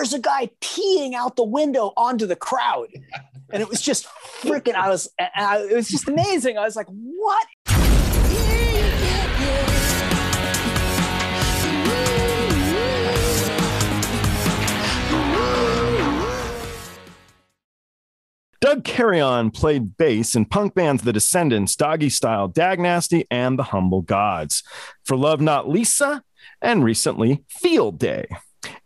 there's a guy peeing out the window onto the crowd. And it was just freaking, I was, I, it was just amazing. I was like, what? Doug Carrion played bass in punk bands The Descendents, Doggy Style, Dag Nasty, and The Humble Gods. For Love Not Lisa, and recently Field Day.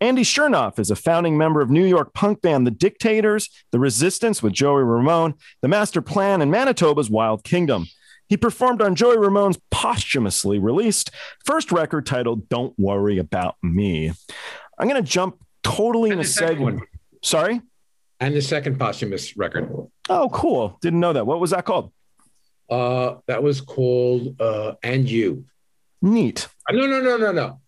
Andy Shernoff is a founding member of New York punk band The Dictators, The Resistance with Joey Ramone, The Master Plan, and Manitoba's Wild Kingdom. He performed on Joey Ramone's posthumously released first record titled Don't Worry About Me. I'm going to jump totally in a second. Sorry? And the second posthumous record. Oh, cool. Didn't know that. What was that called? Uh, that was called uh, And You. Neat. No, no, no, no, no.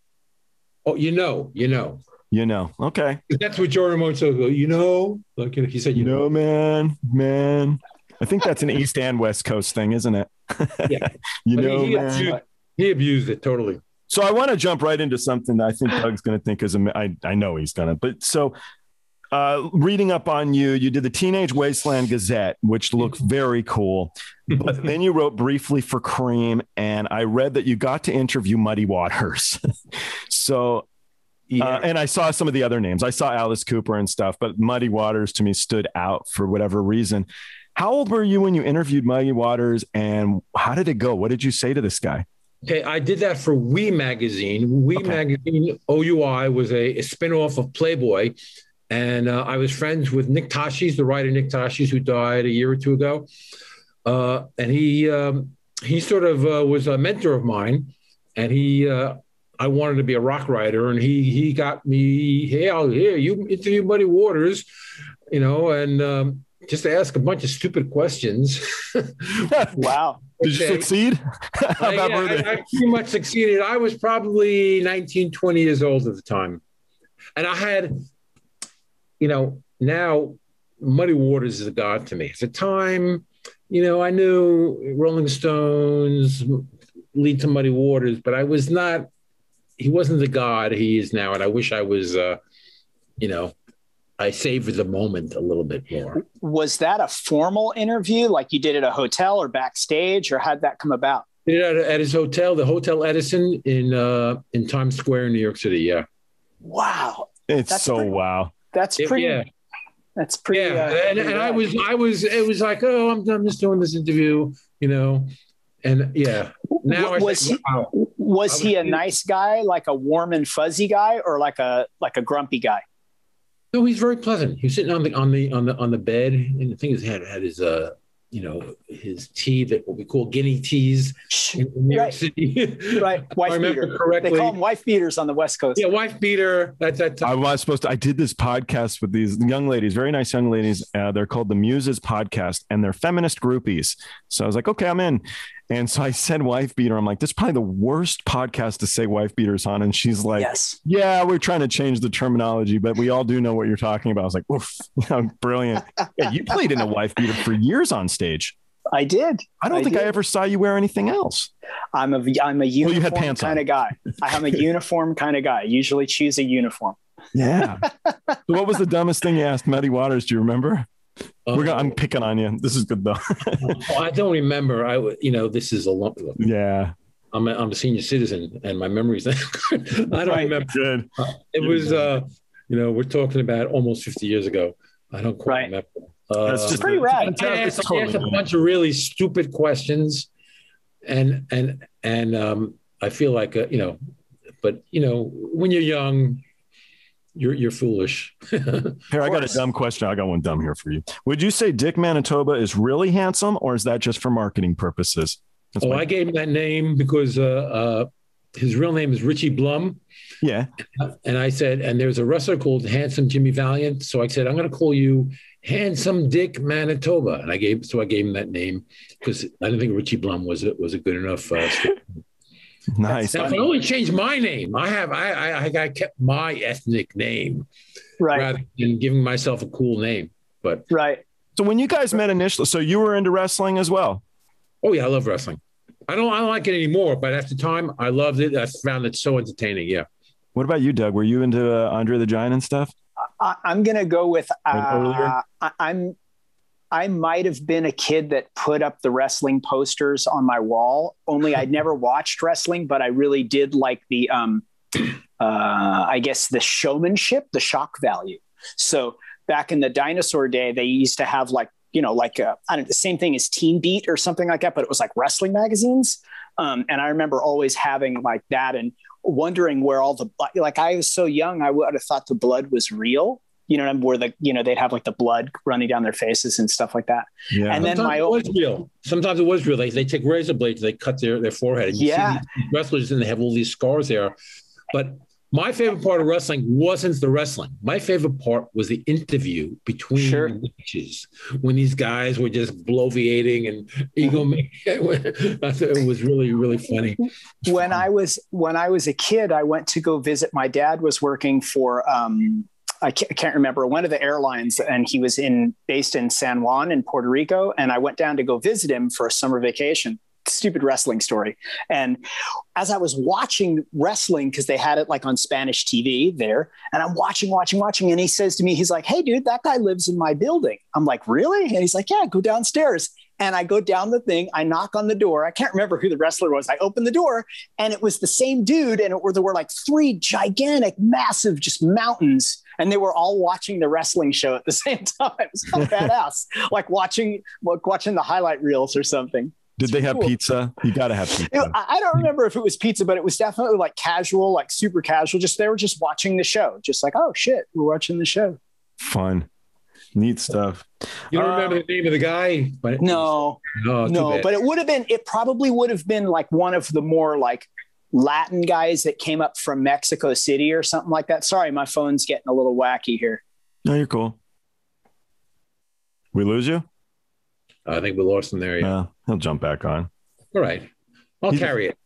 Oh, you know, you know. You know. Okay. That's what Joey Ramone said. You know, like he said, you, you know, man, man. I think that's an East and West Coast thing, isn't it? Yeah. you know, he, man. Abused, he abused it totally. So I want to jump right into something that I think Doug's going to think is a. I I know he's going to. But so uh, reading up on you, you did the Teenage Wasteland Gazette, which looked very cool. But then you wrote briefly for Cream, and I read that you got to interview Muddy Waters. so, yeah. uh, and I saw some of the other names. I saw Alice Cooper and stuff, but Muddy Waters to me stood out for whatever reason. How old were you when you interviewed Muddy Waters, and how did it go? What did you say to this guy? Okay, I did that for Oui Magazine. We okay. Magazine, OUI, was a, a spinoff of Playboy and uh, I was friends with Nick Tosches, the writer Nick Tosches, who died a year or two ago. Uh, and he um, he sort of uh, was a mentor of mine, and he uh, I wanted to be a rock writer, and he he got me hey I'll here you interview Muddy Waters, you know, and um, just to ask a bunch of stupid questions. wow. Did you succeed? I, yeah, I, I pretty much succeeded. I was probably 19, 20 years old at the time. And I had you know, now Muddy Waters is a god to me. At the time, you know, I knew Rolling Stones lead to Muddy Waters, but I was not, he wasn't the god he is now. And I wish I was, uh, you know, I savored the moment a little bit more. Was that a formal interview, like you did at a hotel or backstage, or how'd that come about? Did it at, at his hotel, the Hotel Edison in uh, in Times Square in New York City. Yeah. Wow. It's That's so pretty, wow that's pretty. Yeah. That's pretty. Yeah, uh, and, and I was, I was, it was like, oh, I'm, I'm just doing this interview, you know, and yeah. Now was think, he wow. was he a nice guy, like a warm and fuzzy guy, or like a like a grumpy guy? No, he's very pleasant. He was sitting on the on the on the on the bed, and the thing is, he had had his uh you know his tea that what we call guinea teas in New right. York City. right, wife I remember beater. correctly. They call them wife beaters on the West Coast. Yeah, wife beater. That's that. I was supposed to. I did this podcast with these young ladies, very nice young ladies. Uh, they're called the Muses Podcast, and they're feminist groupies. So I was like, okay, I'm in. And so I said wife beater. I'm like, this is probably the worst podcast to say wife beaters on. And she's like, yes. yeah, we're trying to change the terminology, but we all do know what you're talking about. I was like, oof, brilliant. yeah, you played in a wife beater for years on stage. I did. I don't I think did. I ever saw you wear anything else. I'm a I'm a uniform well, kind of guy. I am a uniform kind of guy. I usually choose a uniform. Yeah. so what was the dumbest thing you asked Muddy Waters? Do you remember? We're gonna, I'm picking on you. This is good though. well, I don't remember. I you know this is a lump. Yeah. I'm a, I'm a senior citizen and my memory's not good. I don't right. remember. Good. Uh, it was uh, you know we're talking about almost 50 years ago. I don't quite right. remember. Uh, That's just pretty rad. I asked, totally I asked a bunch of really stupid questions, and and and um, I feel like uh, you know, but you know when you're young, you're you're foolish. here, I got a dumb question. I got one dumb here for you. Would you say Dick Manitoba is really handsome, or is that just for marketing purposes? That's oh, my- I gave him that name because uh, uh, his real name is Richie Blum. Yeah. And I said, and there's a wrestler called Handsome Jimmy Valiant. So I said, I'm going to call you Handsome Dick Manitoba. And I gave, so I gave him that name because I didn't think Richie Blum was a, was a good enough. Uh, Nice. Now, if I only changed my name, I have I, I I kept my ethnic name, right, rather than giving myself a cool name. But right. So when you guys met initially, so you were into wrestling as well. Oh yeah, I love wrestling. I don't I don't like it anymore, but at the time I loved it. I found it so entertaining. Yeah. What about you, Doug? Were you into uh, Andre the Giant and stuff? I, am gonna go with. Uh, I, I'm. I might have been a kid that put up the wrestling posters on my wall. Only I'd never watched wrestling, but I really did like the, um, uh, I guess the showmanship, the shock value. So back in the dinosaur day, they used to have like you know like a, uh, I don't the same thing as Teen Beat or something like that, but it was like wrestling magazines. Um, and I remember always having like that and wondering where all the like I was so young, I would have thought the blood was real. You know, where the you know they'd have like the blood running down their faces and stuff like that. Yeah. And then my it was real. Sometimes it was real. They, they take razor blades, they cut their their forehead. And you yeah, see wrestlers and they have all these scars there. But my favorite part of wrestling wasn't the wrestling. My favorite part was the interview between sure. matches when these guys were just bloviating and ego. It was really really funny. When I was when I was a kid, I went to go visit. My dad was working for. Um, I can't remember one of the airlines, and he was in based in San Juan in Puerto Rico. And I went down to go visit him for a summer vacation stupid wrestling story. And as I was watching wrestling, because they had it like on Spanish TV there, and I'm watching, watching, watching, and he says to me, he's like, "Hey, dude, that guy lives in my building." I'm like, "Really?" And he's like, "Yeah, go downstairs." And I go down the thing, I knock on the door. I can't remember who the wrestler was. I open the door, and it was the same dude, and it were, there were like three gigantic, massive, just mountains and they were all watching the wrestling show at the same time. It was so badass, like watching like watching the highlight reels or something. Did they have cool. pizza? You got to have pizza. I don't remember if it was pizza, but it was definitely like casual, like super casual. Just they were just watching the show, just like, oh shit, we're watching the show. Fun, neat stuff. You don't remember the name of the guy? But no, oh, no, but it would have been. It probably would have been like one of the more like Latin guys that came up from Mexico City or something like that. Sorry, my phone's getting a little wacky here. No, you're cool. We lose you. I think we lost him there. Yeah, he'll jump back on. All right, I'll He's, carry it.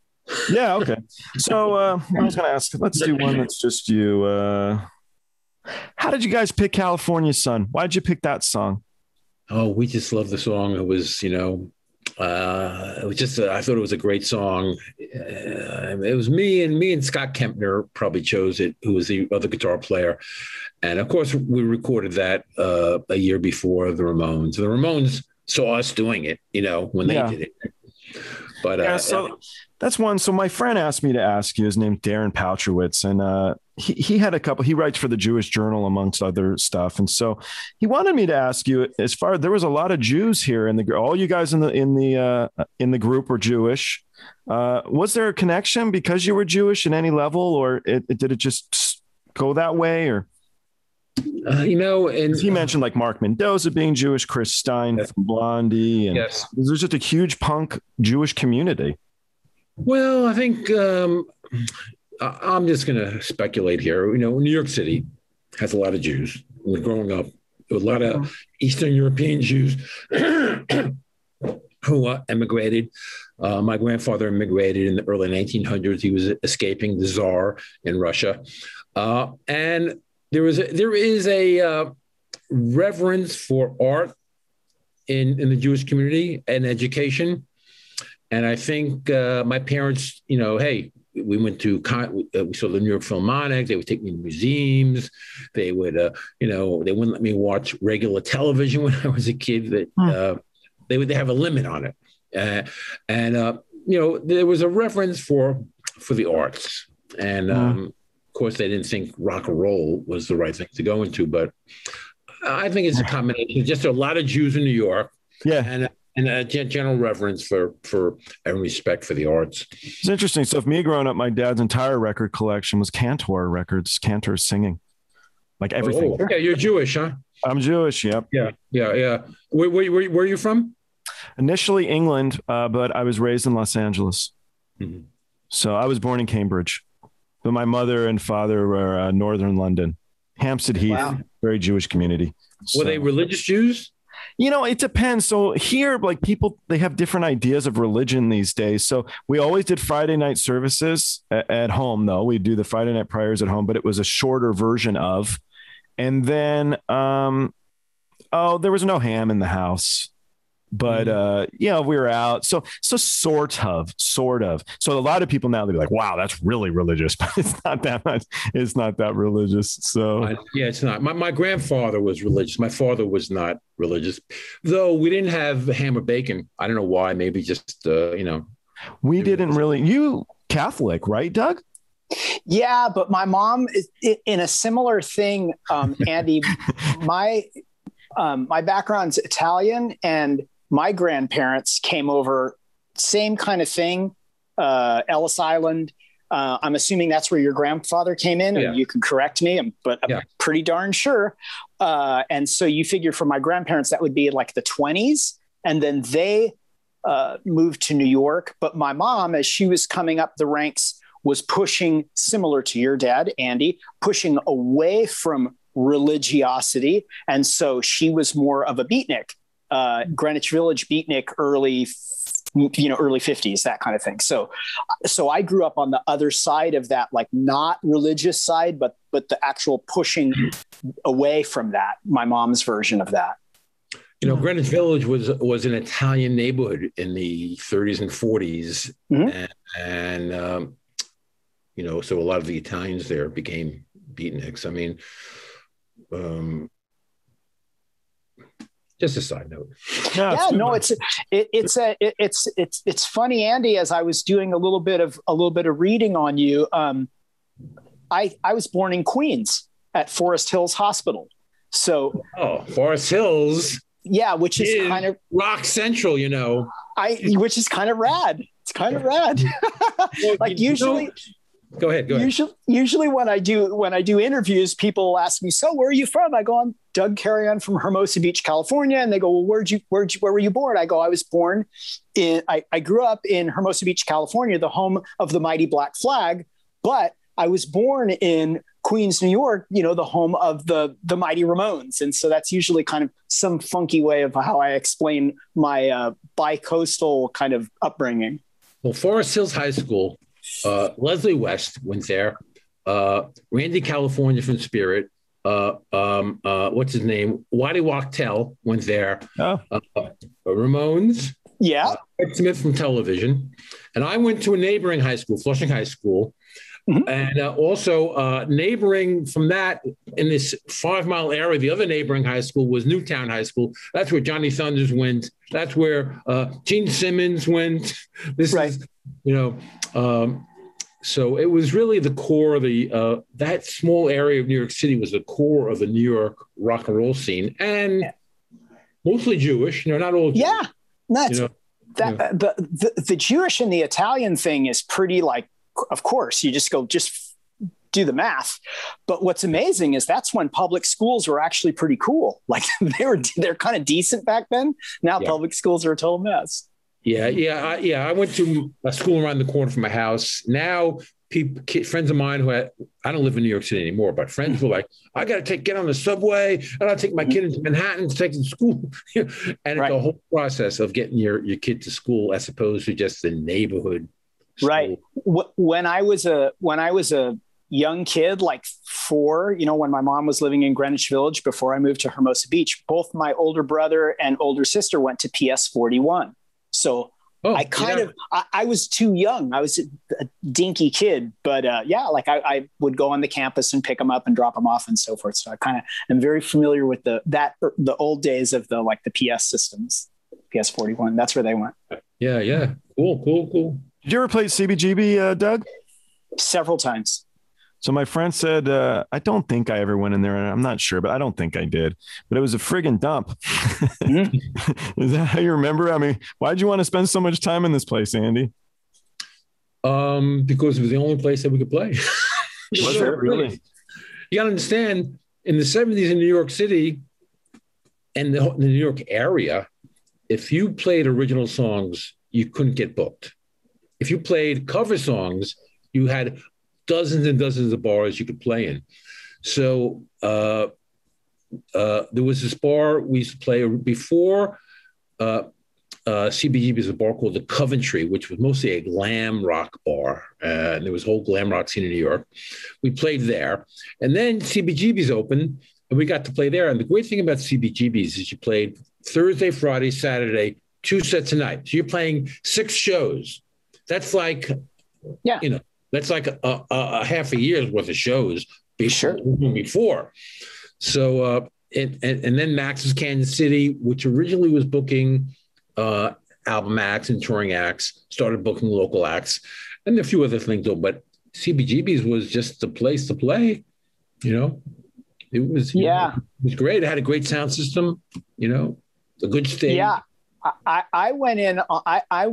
Yeah. Okay. So uh, I was going to ask. Let's do one that's just you. Uh, how did you guys pick California Sun? Why did you pick that song? Oh, we just love the song. It was, you know, uh, it was just uh, I thought it was a great song. Uh, it was me and me and Scott Kempner probably chose it, who was the other guitar player, and of course we recorded that uh, a year before the Ramones. The Ramones saw us doing it, you know, when they yeah. did it. But yeah, uh, so that's one. So my friend asked me to ask you. His name Darren Pouchowitz, and uh, he he had a couple. He writes for the Jewish Journal amongst other stuff, and so he wanted me to ask you. As far there was a lot of Jews here in the all you guys in the in the uh, in the group were Jewish. Uh, was there a connection because you were Jewish in any level, or it, it, did it just go that way, or? Uh, you know, and he mentioned like Mark Mendoza being Jewish, Chris Stein yes. from Blondie, and yes. there's just a huge punk Jewish community. Well, I think um, I'm just going to speculate here. You know, New York City has a lot of Jews. We're growing up, a lot of uh-huh. Eastern European Jews who uh, emigrated. Uh, my grandfather immigrated in the early 1900s. He was escaping the Czar in Russia, uh, and there is a, there is a uh, reverence for art in in the Jewish community and education, and I think uh, my parents, you know, hey, we went to uh, we saw the New York Philharmonic. They would take me to museums. They would, uh, you know, they wouldn't let me watch regular television when I was a kid. That hmm. uh, they would they have a limit on it, uh, and uh, you know there was a reference for for the arts, and hmm. um, course, they didn't think rock and roll was the right thing to go into, but I think it's a combination. Just a lot of Jews in New York, yeah, and and a general reverence for for and respect for the arts. It's interesting. So, if me growing up, my dad's entire record collection was Cantor records, Cantor singing, like everything. Oh, okay, you're Jewish, huh? I'm Jewish. Yep. Yeah, yeah, yeah. Where, where, where, where are you from? Initially England, uh, but I was raised in Los Angeles. Mm-hmm. So I was born in Cambridge but my mother and father were uh, Northern London, Hampstead Heath, wow. very Jewish community. So, were they religious Jews? You know, it depends. So here, like people, they have different ideas of religion these days. So we always did Friday night services at, at home, though. We do the Friday night prayers at home, but it was a shorter version of. And then, um, oh, there was no ham in the house. But uh, you know, we were out. So so sort of, sort of. So a lot of people now they're like, wow, that's really religious, but it's not that much. It's not that religious. So I, yeah, it's not. My my grandfather was religious. My father was not religious, though we didn't have ham or bacon. I don't know why. Maybe just uh, you know. We didn't really. You Catholic, right, Doug? Yeah, but my mom is in a similar thing, um, Andy. my um, my background's Italian, and my grandparents came over. Same kind of thing, uh, Ellis Island. Uh, I'm assuming that's where your grandfather came in, yeah. and you can correct me, but I'm yeah. pretty darn sure. Uh, and so you figure for my grandparents that would be like the 20s, and then they uh, moved to New York. But my mom, as she was coming up the ranks was pushing, similar to your dad, Andy, pushing away from religiosity. And so she was more of a beatnik, uh, Greenwich Village beatnik, early, you know, early 50s, that kind of thing. So, so I grew up on the other side of that, like not religious side, but, but the actual pushing away from that, my mom's version of that. You know, Greenwich Village was was an Italian neighborhood in the 30s and 40s, mm-hmm. and, and um, you know, so a lot of the Italians there became beatniks. I mean, um, just a side note. Yeah, yeah no, it's it, it's a it, it's it's it's funny, Andy. As I was doing a little bit of a little bit of reading on you, um, I I was born in Queens at Forest Hills Hospital. So, oh, Forest Hills. Yeah, which is, is kind of rock central, you know. I which is kind of rad. It's kind of rad. like usually, know, Go ahead. Go ahead. Usually, usually when I do when I do interviews, people ask me, "So, where are you from?" I go, "I'm Doug Carrion from Hermosa Beach, California." And they go, "Well, where'd you where'd you, where were you born?" I go, "I was born in I, I grew up in Hermosa Beach, California, the home of the mighty Black Flag, but I was born in Queens, New York, you know, the home of the the mighty Ramones, and so that's usually kind of some funky way of how I explain my uh, bi-coastal kind of upbringing. Well, Forest Hills High School uh, Leslie West went there. Uh, Randy California from Spirit. Uh, um, uh, what's his name? Waddy Wachtel went there. Oh. Uh, Ramones. Yeah. Uh, Smith from television. And I went to a neighboring high school, Flushing High School. Mm-hmm. And uh, also uh, neighboring from that in this five mile area, the other neighboring high school was Newtown High School. That's where Johnny Thunders went. That's where uh, Gene Simmons went. This right. is, you know, um, so it was really the core of the uh, that small area of New York City was the core of the New York rock and roll scene, and mostly Jewish. You know, not all. Jewish, yeah, that's you know, that. Yeah. The, the the Jewish and the Italian thing is pretty like. Of course, you just go just do the math. But what's amazing is that's when public schools were actually pretty cool. Like they were they're kind of decent back then. Now yeah. public schools are a total mess. Yeah, yeah, I, yeah. I went to a school around the corner from my house. Now, people, friends of mine who had, I don't live in New York City anymore, but friends were like, I got to take get on the subway, and I'll take my kid into Manhattan to take to school. and right. it's a whole process of getting your your kid to school as opposed to just the neighborhood. School. Right. When I was a when I was a young kid, like four, you know, when my mom was living in Greenwich Village before I moved to Hermosa Beach, both my older brother and older sister went to PS 41. So oh, I kind yeah. of I, I, was too young. I was a, dinky kid, but uh, yeah, like I, I, would go on the campus and pick them up and drop them off and so forth. So I kind of am very familiar with the that er, the old days of the like the PS systems, PS forty one. That's where they went. Yeah, yeah, cool, cool, cool. Did you ever play CBGB, uh, Doug? Several times. So my friend said, uh, I don't think I ever went in there, and I'm not sure, but I don't think I did. But it was a friggin' dump. Mm-hmm. Is that how you remember? I mean, why'd you want to spend so much time in this place, Andy? Um, because it was the only place that we could play. was it really? You got to understand, in the 70s in New York City and the, the New York area, if you played original songs, you couldn't get booked. If you played cover songs, you had dozens and dozens of bars you could play in. So uh, uh, there was this bar we used to play before. Uh, uh, CBGB was a bar called the Coventry, which was mostly a glam rock bar. Uh, and there was a whole glam rock scene in New York. We played there. And then CBGB's open and we got to play there. And the great thing about CBGB's is you played Thursday, Friday, Saturday, two sets a night. So you're playing six shows. That's like, Yeah. you know, that's like a, a, a half a year's worth of shows Sure. before. before. So, uh, and, and, and then Max's Kansas City, which originally was booking uh, album acts and touring acts, started booking local acts and a few other things. Though, but CBGB's was just the place to play. You know, it was Yeah. know, it was great. It had a great sound system. You know, a good stage. Yeah, I- I, I went in. I, I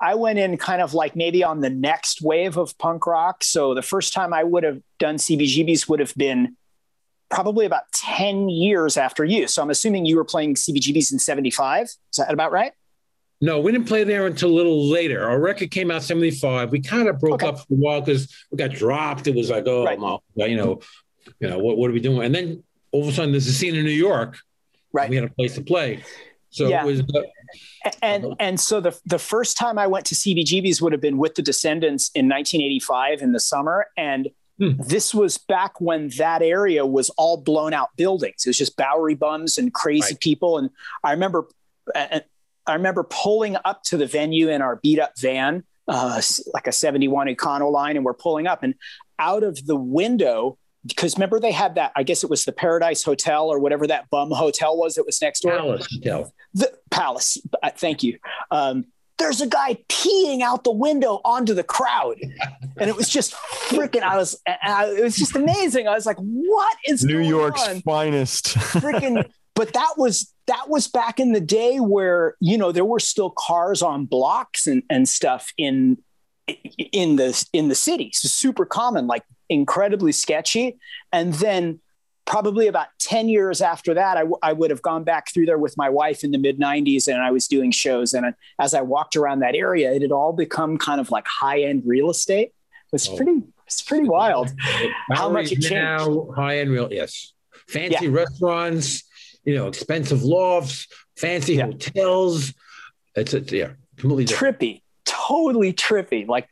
I went in kind of like maybe on the next wave of punk rock. So the first time I would have done CBGBs would have been probably about ten years after you. So I'm assuming you were playing CBGBs in '75. Is that about right? No, we didn't play there until a little later. Our record came out 75. We kind of broke Okay. up for a while because we got dropped. It was like, oh, Right. no, you know, you know, what, what are we doing? And then all of a sudden there's a scene in New York. Right. We had a place to play. So Yeah. it was, And and so the the first time I went to CBGBs would have been with the Descendents in 1985 in the summer, and Hmm. this was back when that area was all blown out buildings. It was just Bowery bums and crazy Right. people. And I remember, uh, I remember pulling up to the venue in our beat up van, uh, like a 71 Econoline, and we're pulling up, and out of the window. Because remember they had that, I guess it was the Paradise Hotel or whatever that bum hotel was that was next door Palace Hotel. the palace. Uh, thank you. Um, there's a guy peeing out the window onto the crowd, and it was just freaking. I was, I, it was just amazing. I was like, "What is New going York's on? finest. freaking?" But that was that was back in the day where you know there were still cars on blocks and and stuff in in the in the city. So super common, like incredibly sketchy. And then probably about 10 years after that, I, w- I would have gone back through there with my wife in the mid 90s and I was doing shows. And as I walked around that area, it had all become kind of like high end real estate. It was Oh. pretty, it's pretty wild. How much it Bowery's now high end real, yes. Fancy Yeah. restaurants, you know, expensive lofts, fancy Yeah. hotels. It's a, yeah, completely different. trippy totally trippy like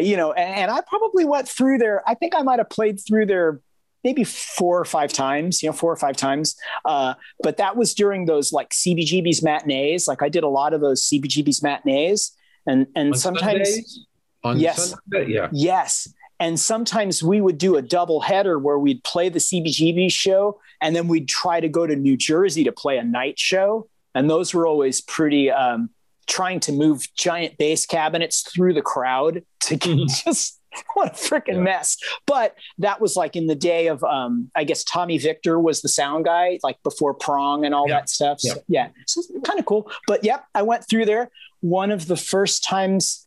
you know and, and i probably went through there i think i might have played through there maybe four or five times you know four or five times uh, but that was during those like cbgb's matinees like i did a lot of those cbgb's matinees and and On sometimes Sundays? On Yes. Sunday? Yeah. Yes. And sometimes we would do a double header where we'd play the CBGB show and then we'd try to go to New Jersey to play a night show. And those were always pretty um, trying to move giant bass cabinets through the crowd to get just what a freaking Yeah. mess. But that was like in the day of, um, I guess Tommy Victor was the sound guy, like before Prong and all Yeah. that stuff. So, Yeah. yeah. So kind of cool. But yep, I went through there. One of the first times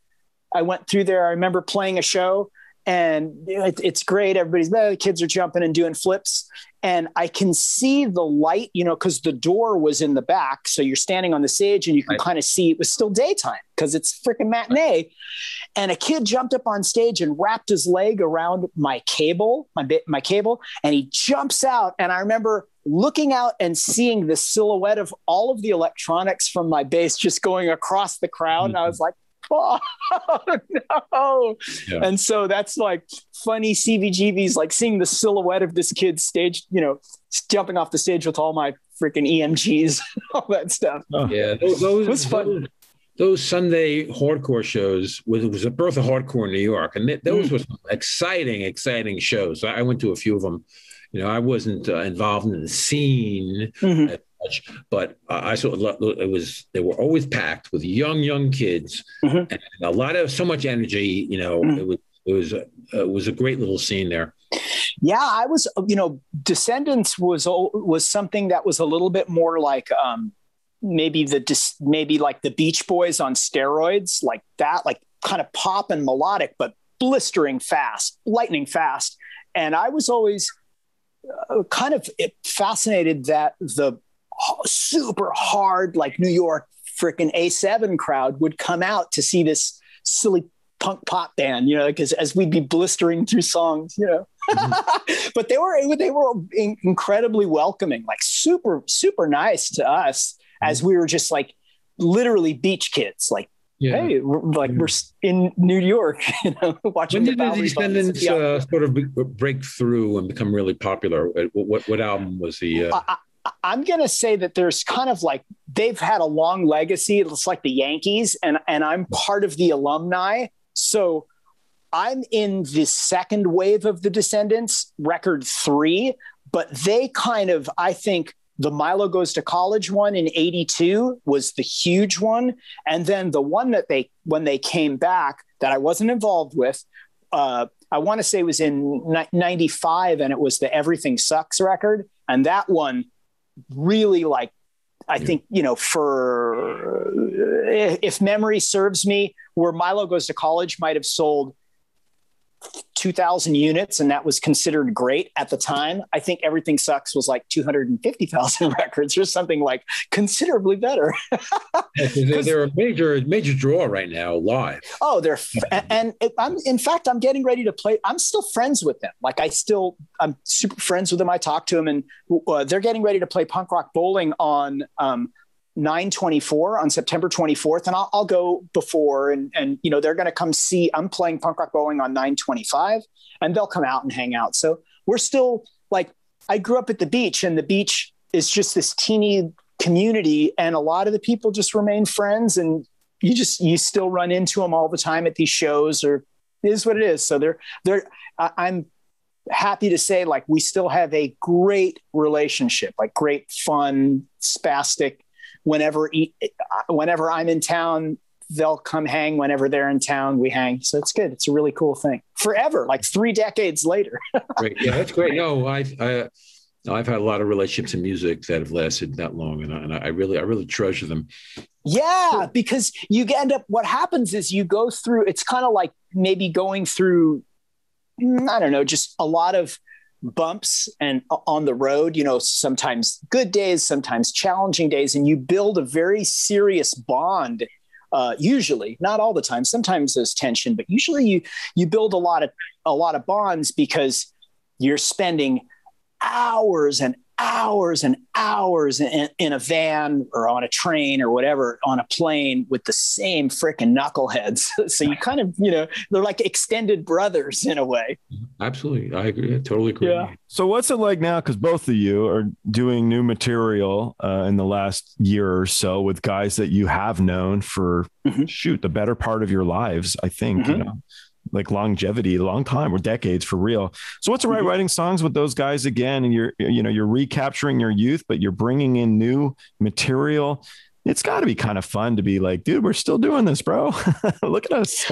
I went through there. I remember playing a show and it, it's great. Everybody's eh, the kids are jumping and doing flips. And I can see the light, you know, because the door was in the back. So you're standing on the stage and you can Right. kind of see it was still daytime because it's freaking matinee. And a kid jumped up on stage and wrapped his leg around my cable, my bit, my cable, and he jumps out. And I remember looking out and seeing the silhouette of all of the electronics from my bass just going across the crowd. And I was like, oh no. Yeah. And so that's like funny CBGBs, like seeing the silhouette of this kid stage, you know, jumping off the stage with all my freaking EMGs, all that stuff. Yeah, those those, It was fun. those, those Sunday hardcore shows was it was the birth of hardcore in New York, and th- those Mm. were some exciting, exciting shows. I I went to a few of them. You know, I wasn't uh, involved in the scene Mhm. as much, but uh, I saw it was they were always packed with young, young kids, Mhm. and a lot of so much energy. You know, Mhm. it was it was a, it was a great little scene there. Yeah, I was, you know, Descendents was was something that was a little bit more like um, maybe the maybe like the Beach Boys on steroids, like that, like kind of pop and melodic, but blistering fast, lightning fast. And I was always uh, kind of fascinated that the super hard, like New York freaking A7 crowd would come out to see this silly punk pop band, you know, because as we'd be blistering through songs, you know. but they were they were in- incredibly welcoming, like super super nice to us as we were just like literally beach kids, like Yeah. hey, we're, like we're in New York, you know, watching When the did the. Descendents uh, sort of break through and become really popular? Uh, What what album was the? Uh, I, I'm going to say that there's kind of like they've had a long legacy. It's like the Yankees, and and I'm part of the alumni. So I'm in the second wave of the Descendents, record three, but they kind of, I think, the Milo goes to college one in 82 was the huge one. And then the one that they, when they came back that I wasn't involved with, uh, I want to say was in 95 and it was the Everything Sucks record. And that one really like, I think, you know, for if memory serves me, where Milo goes to college might have sold 2,000 units, and that was considered great at the time. I think Everything Sucks was like 250,000 records or something like considerably better. they're a major, major draw right now live. Oh, they're, f- and it, I'm, in fact, I'm getting ready to play. I'm still friends with them. Like I still, I'm super friends with them. I talk to them, and uh, they're getting ready to play punk rock bowling on, um, 924 on September 24th, and I'll, I'll go before. And, and, you know, they're going to come see, I'm playing punk rock bowling on 925, and they'll come out and hang out. So we're still like, I grew up at the beach, and the beach is just this teeny community, and a lot of the people just remain friends. And you just, you still run into them all the time at these shows, or is what it is. So they're, they're, I'm happy to say like we still have a great relationship like great fun spastic whenever whenever I'm in town, they'll come hang whenever they're in town. We hang, so it's good. It's a really cool thing. Forever, like three decades later. great, yeah, that's great. No, I, I I've had a lot of relationships in music that have lasted that long, and I, and I really, I really treasure them. Yeah, because you end up. What happens is you go through. It's kind of like maybe going through. I don't know, just a lot of bumps and on the road, you know, sometimes good days, sometimes challenging days, and you build a very serious bond. Uh, usually, not all the time. Sometimes there's tension, but usually you you build a lot of a lot of bonds because you're spending hours and hours and hours in, in, a van or on a train or whatever on a plane with the same freaking knuckleheads. so you kind of, you know, they're like extended brothers in a way. Absolutely. I agree. I totally agree. Yeah. So what's it like now? Because both of you are doing new material uh, in the last year or so with guys that you have known for mm-hmm. shoot the better part of your lives, I think, mm-hmm. you know like longevity, a long time or decades for real. So what's it right mm-hmm. writing songs with those guys again? And you're, you know, you're recapturing your youth, but you're bringing in new material. It's got to be kind of fun to be like, dude, we're still doing this, bro. Look at us.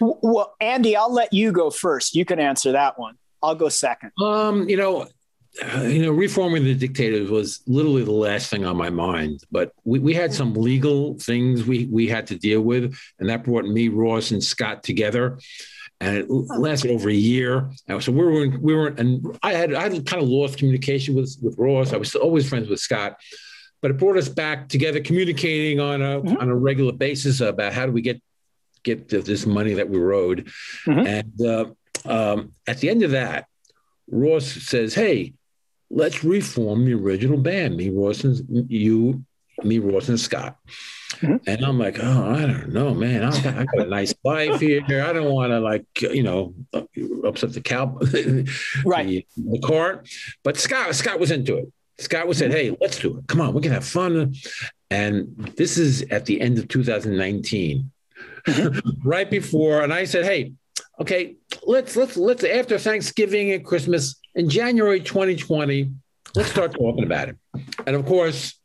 well, Andy, I'll let you go first. You can answer that one. I'll go second. Um, you know, you know, reforming the dictators was literally the last thing on my mind. But we, we had some legal things we we had to deal with, and that brought me, Ross, and Scott together. And it lasted over a year. And so we were we were and I had I had kind of lost communication with with Ross. I was always friends with Scott, but it brought us back together, communicating on a mm-hmm. on a regular basis about how do we get get this money that we owed. Mm-hmm. And uh, um, at the end of that, Ross says, "Hey." Let's reform the original band, me, Ross, and you, me, Ross, and Scott. Mm-hmm. And I'm like, oh, I don't know, man. I got, I got a nice life here. I don't want to like, you know, upset the cow, right, the, the cart. But Scott, Scott was into it. Scott was said, hey, let's do it. Come on, we can have fun. And this is at the end of 2019, mm-hmm. right before. And I said, hey, okay, let's let's let's after Thanksgiving and Christmas, in January 2020, let's start talking about it. And of course,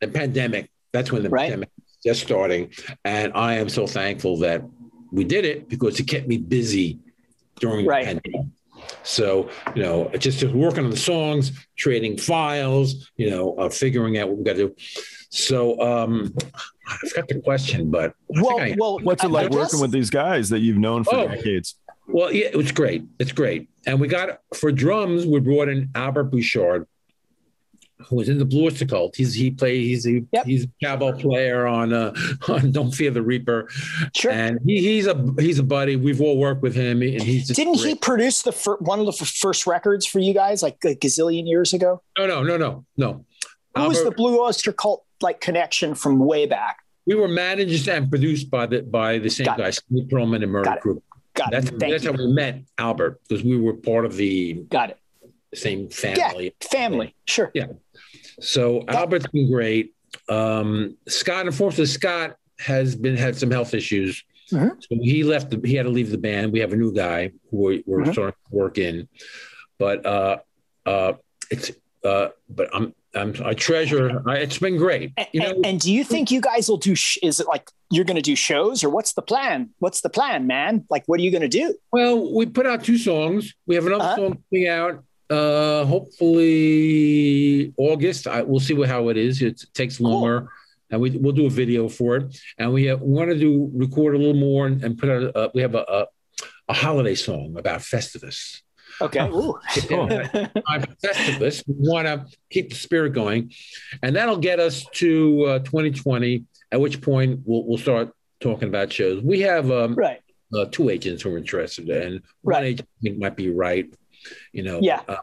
the pandemic, that's when the right. pandemic just starting. And I am so thankful that we did it because it kept me busy during right. the pandemic. So, you know, just, just working on the songs, trading files, you know, uh, figuring out what we got to do. So, um, I forgot the question, but well, I, well, what's it like working with these guys that you've known for oh, decades? Well, yeah, it was great. It's great. And we got for drums, we brought in Albert Bouchard, who was in the Blue Oyster Cult. He's he played. He's a yep. he's a cowbell player on uh, on Don't Fear the Reaper. Sure. And he, he's a he's a buddy. We've all worked with him, and he's didn't great. he produce the fir- one of the first records for you guys like a gazillion years ago? No, no, no, no, no. Who Albert, was the Blue Oyster Cult like connection from way back? We were managed and produced by the by the same guys, Steve Pearlman and Murder Crew. Got that's, it. Thank that's you. how we met Albert because we were part of the got it same family. Yeah, family, sure. Yeah. So Albert's been great. Um, Scott, unfortunately, Scott has been had some health issues. Mm-hmm. So he left. The, he had to leave the band. We have a new guy who we're, we're mm-hmm. starting to work in, but uh, uh, it's uh, but I'm I'm I treasure. I, it's been great. You know? and, and, do you think you guys will do? Sh- is it like you're going to do shows, or what's the plan? What's the plan, man? Like, what are you going to do? Well, we put out two songs. We have another uh-huh. song coming out. Uh, hopefully August. I, we'll see what, how it is. It takes longer. Cool and we we'll do a video for it. And we, want to do record a little more and, and put out. A, we have a, a, a holiday song about Festivus. Okay. Ooh. Festivus. We want to keep the spirit going, and that'll get us to uh, 2020. At which point we'll we'll start talking about shows. We have um, right. Uh, two agents who are interested, and right. one agent I think might be right. You know, yeah. Uh,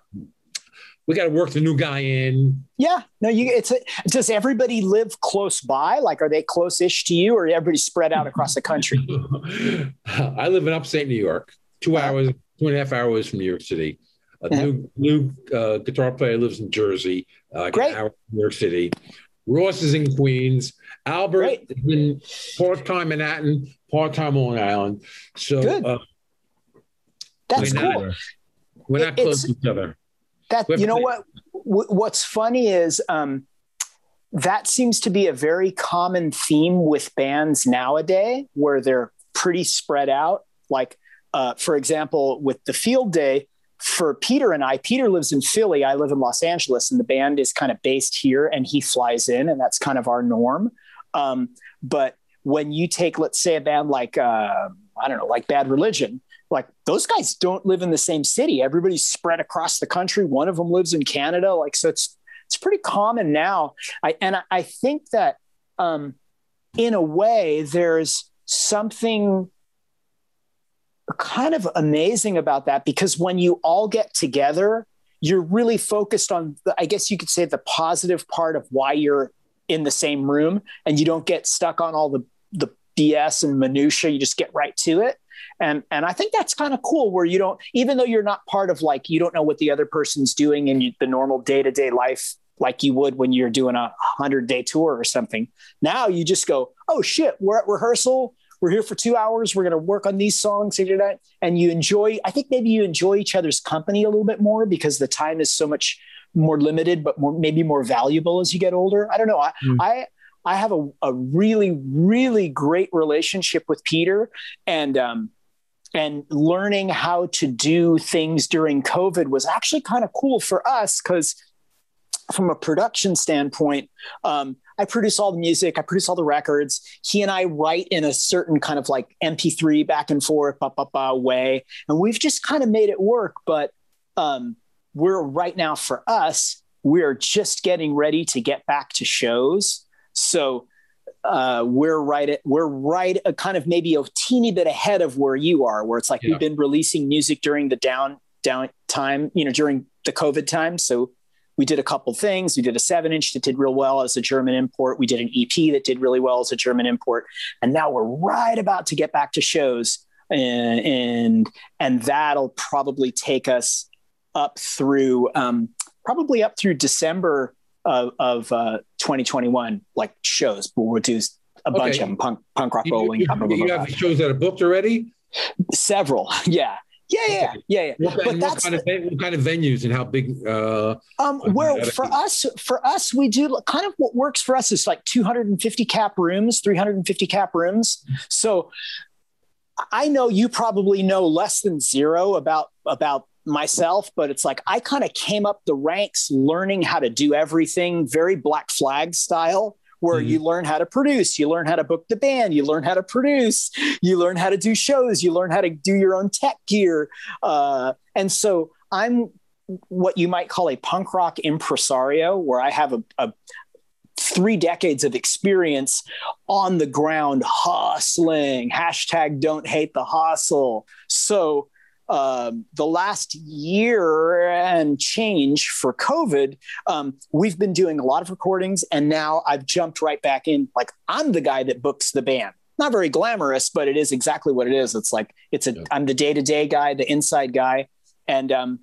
we got to work the new guy in. Yeah, no, you. It's a, does everybody live close by? Like, are they close-ish to you, or everybody spread out across the country? I live in upstate New York, two uh, hours, two and a half hours from New York City. A uh-huh. new new uh, guitar player lives in Jersey, uh, Great. New York City. Ross is in Queens. Albert Great. is in part-time Manhattan, part-time Long Island. So uh, that's we're cool. Not, we're not close to each other. That you know what? What's funny is um, that seems to be a very common theme with bands nowadays, where they're pretty spread out. Like, uh, for example, with the Field Day for Peter and I, Peter lives in Philly. I live in Los Angeles, and the band is kind of based here, and he flies in, and that's kind of our norm. Um, but when you take, let's say, a band like uh, I don't know, like Bad Religion, like those guys don't live in the same city. Everybody's spread across the country. One of them lives in Canada. Like, so it's, it's pretty common now. I, and I think that, um, in a way, there's something kind of amazing about that because when you all get together, you're really focused on, the, I guess you could say, the positive part of why you're in the same room, and you don't get stuck on all the the BS and minutia. You just get right to it. And and i think that's kind of cool where you don't even though you're not part of like you don't know what the other person's doing in the normal day-to-day life like you would when you're doing a 100 day tour or something. Now you just go oh shit we're at rehearsal we're here for two hours we're going to work on these songs and you enjoy i think maybe you enjoy each other's company a little bit more because the time is so much more limited but more maybe more valuable as you get older i don't know i mm. i I have a, a really, really great relationship with Peter. And um, and learning how to do things during COVID was actually kind of cool for us because, from a production standpoint, um, I produce all the music, I produce all the records. He and I write in a certain kind of like MP3 back and forth, ba, ba, ba, way. And we've just kind of made it work. But um, we're right now for us, we're just getting ready to get back to shows. So uh, we're right at we're right a kind of maybe a teeny bit ahead of where you are, where it's like yeah. we've been releasing music during the down down time, you know, during the COVID time. So we did a couple things. We did a seven inch that did real well as a German import. We did an EP that did really well as a German import, and now we're right about to get back to shows, and and, and that'll probably take us up through um, probably up through December of, of uh, 2021 like shows, but we'll do a bunch of them punk punk rock bowling. You, you, you have shows that are booked already. Several, yeah. Yeah, yeah, yeah, yeah. What, but that's what kind, the, of, what kind of venues and how big? Uh, um, well, for us, for us, we do kind of what works for us is like 250 cap rooms, 350 cap rooms. So I know you probably know less than zero about about myself, but it's like I kind of came up the ranks learning how to do everything very black flag style where mm-hmm. you learn how to produce, you learn how to book the band, you learn how to produce, you learn how to do shows, you learn how to do your own tech gear. Uh, and so I'm what you might call a punk rock impresario, where I have a, a three decades of experience on the ground hustling. Hashtag don't hate the hustle. So um, the last year and change for COVID, um, we've been doing a lot of recordings, and now I've jumped right back in. Like I'm the guy that books the band. Not very glamorous, but it is exactly what it is. It's like it's a yeah. I'm the day to day guy, the inside guy, and um,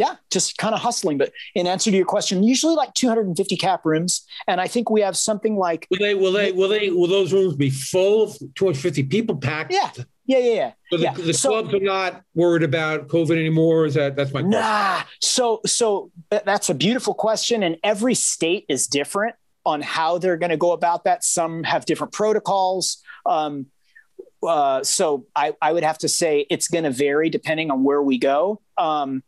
yeah, just kind of hustling. But in answer to your question, usually like 250 cap rooms, and I think we have something like. Will they? Will they? Will they? Will those rooms be full? 250 people packed. Yeah, yeah, yeah, yeah. So the, yeah. the so, clubs are not worried about COVID anymore. Is that that's my question. Nah. So so that's a beautiful question, and every state is different on how they're going to go about that. Some have different protocols. Um, uh, so I, I would have to say it's going to vary depending on where we go. Um,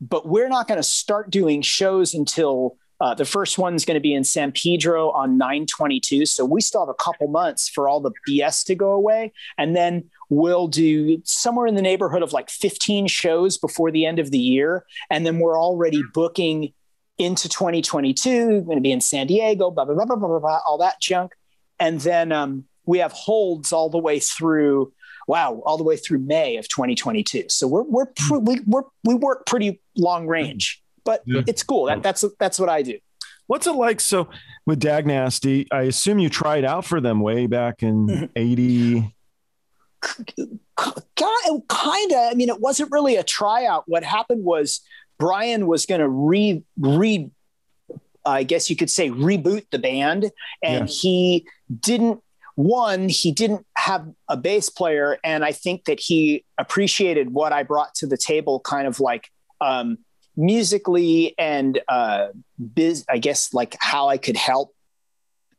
but we're not going to start doing shows until uh, the first one's going to be in San Pedro on 922. So we still have a couple months for all the BS to go away. And then we'll do somewhere in the neighborhood of like 15 shows before the end of the year. And then we're already booking into 2022. We're going to be in San Diego, blah, blah, blah, blah, blah, blah, all that junk. And then um, we have holds all the way through wow, all the way through May of 2022. So we're we're we we're, we work pretty long range, but yeah. it's cool. That, that's that's what I do. What's it like? So with Dag Nasty, I assume you tried out for them way back in '80. Kind of. I mean, it wasn't really a tryout. What happened was Brian was going to re re. I guess you could say reboot the band, and yeah. he didn't one, he didn't have a bass player, and I think that he appreciated what I brought to the table, kind of like um, musically and uh, biz. I guess like how I could help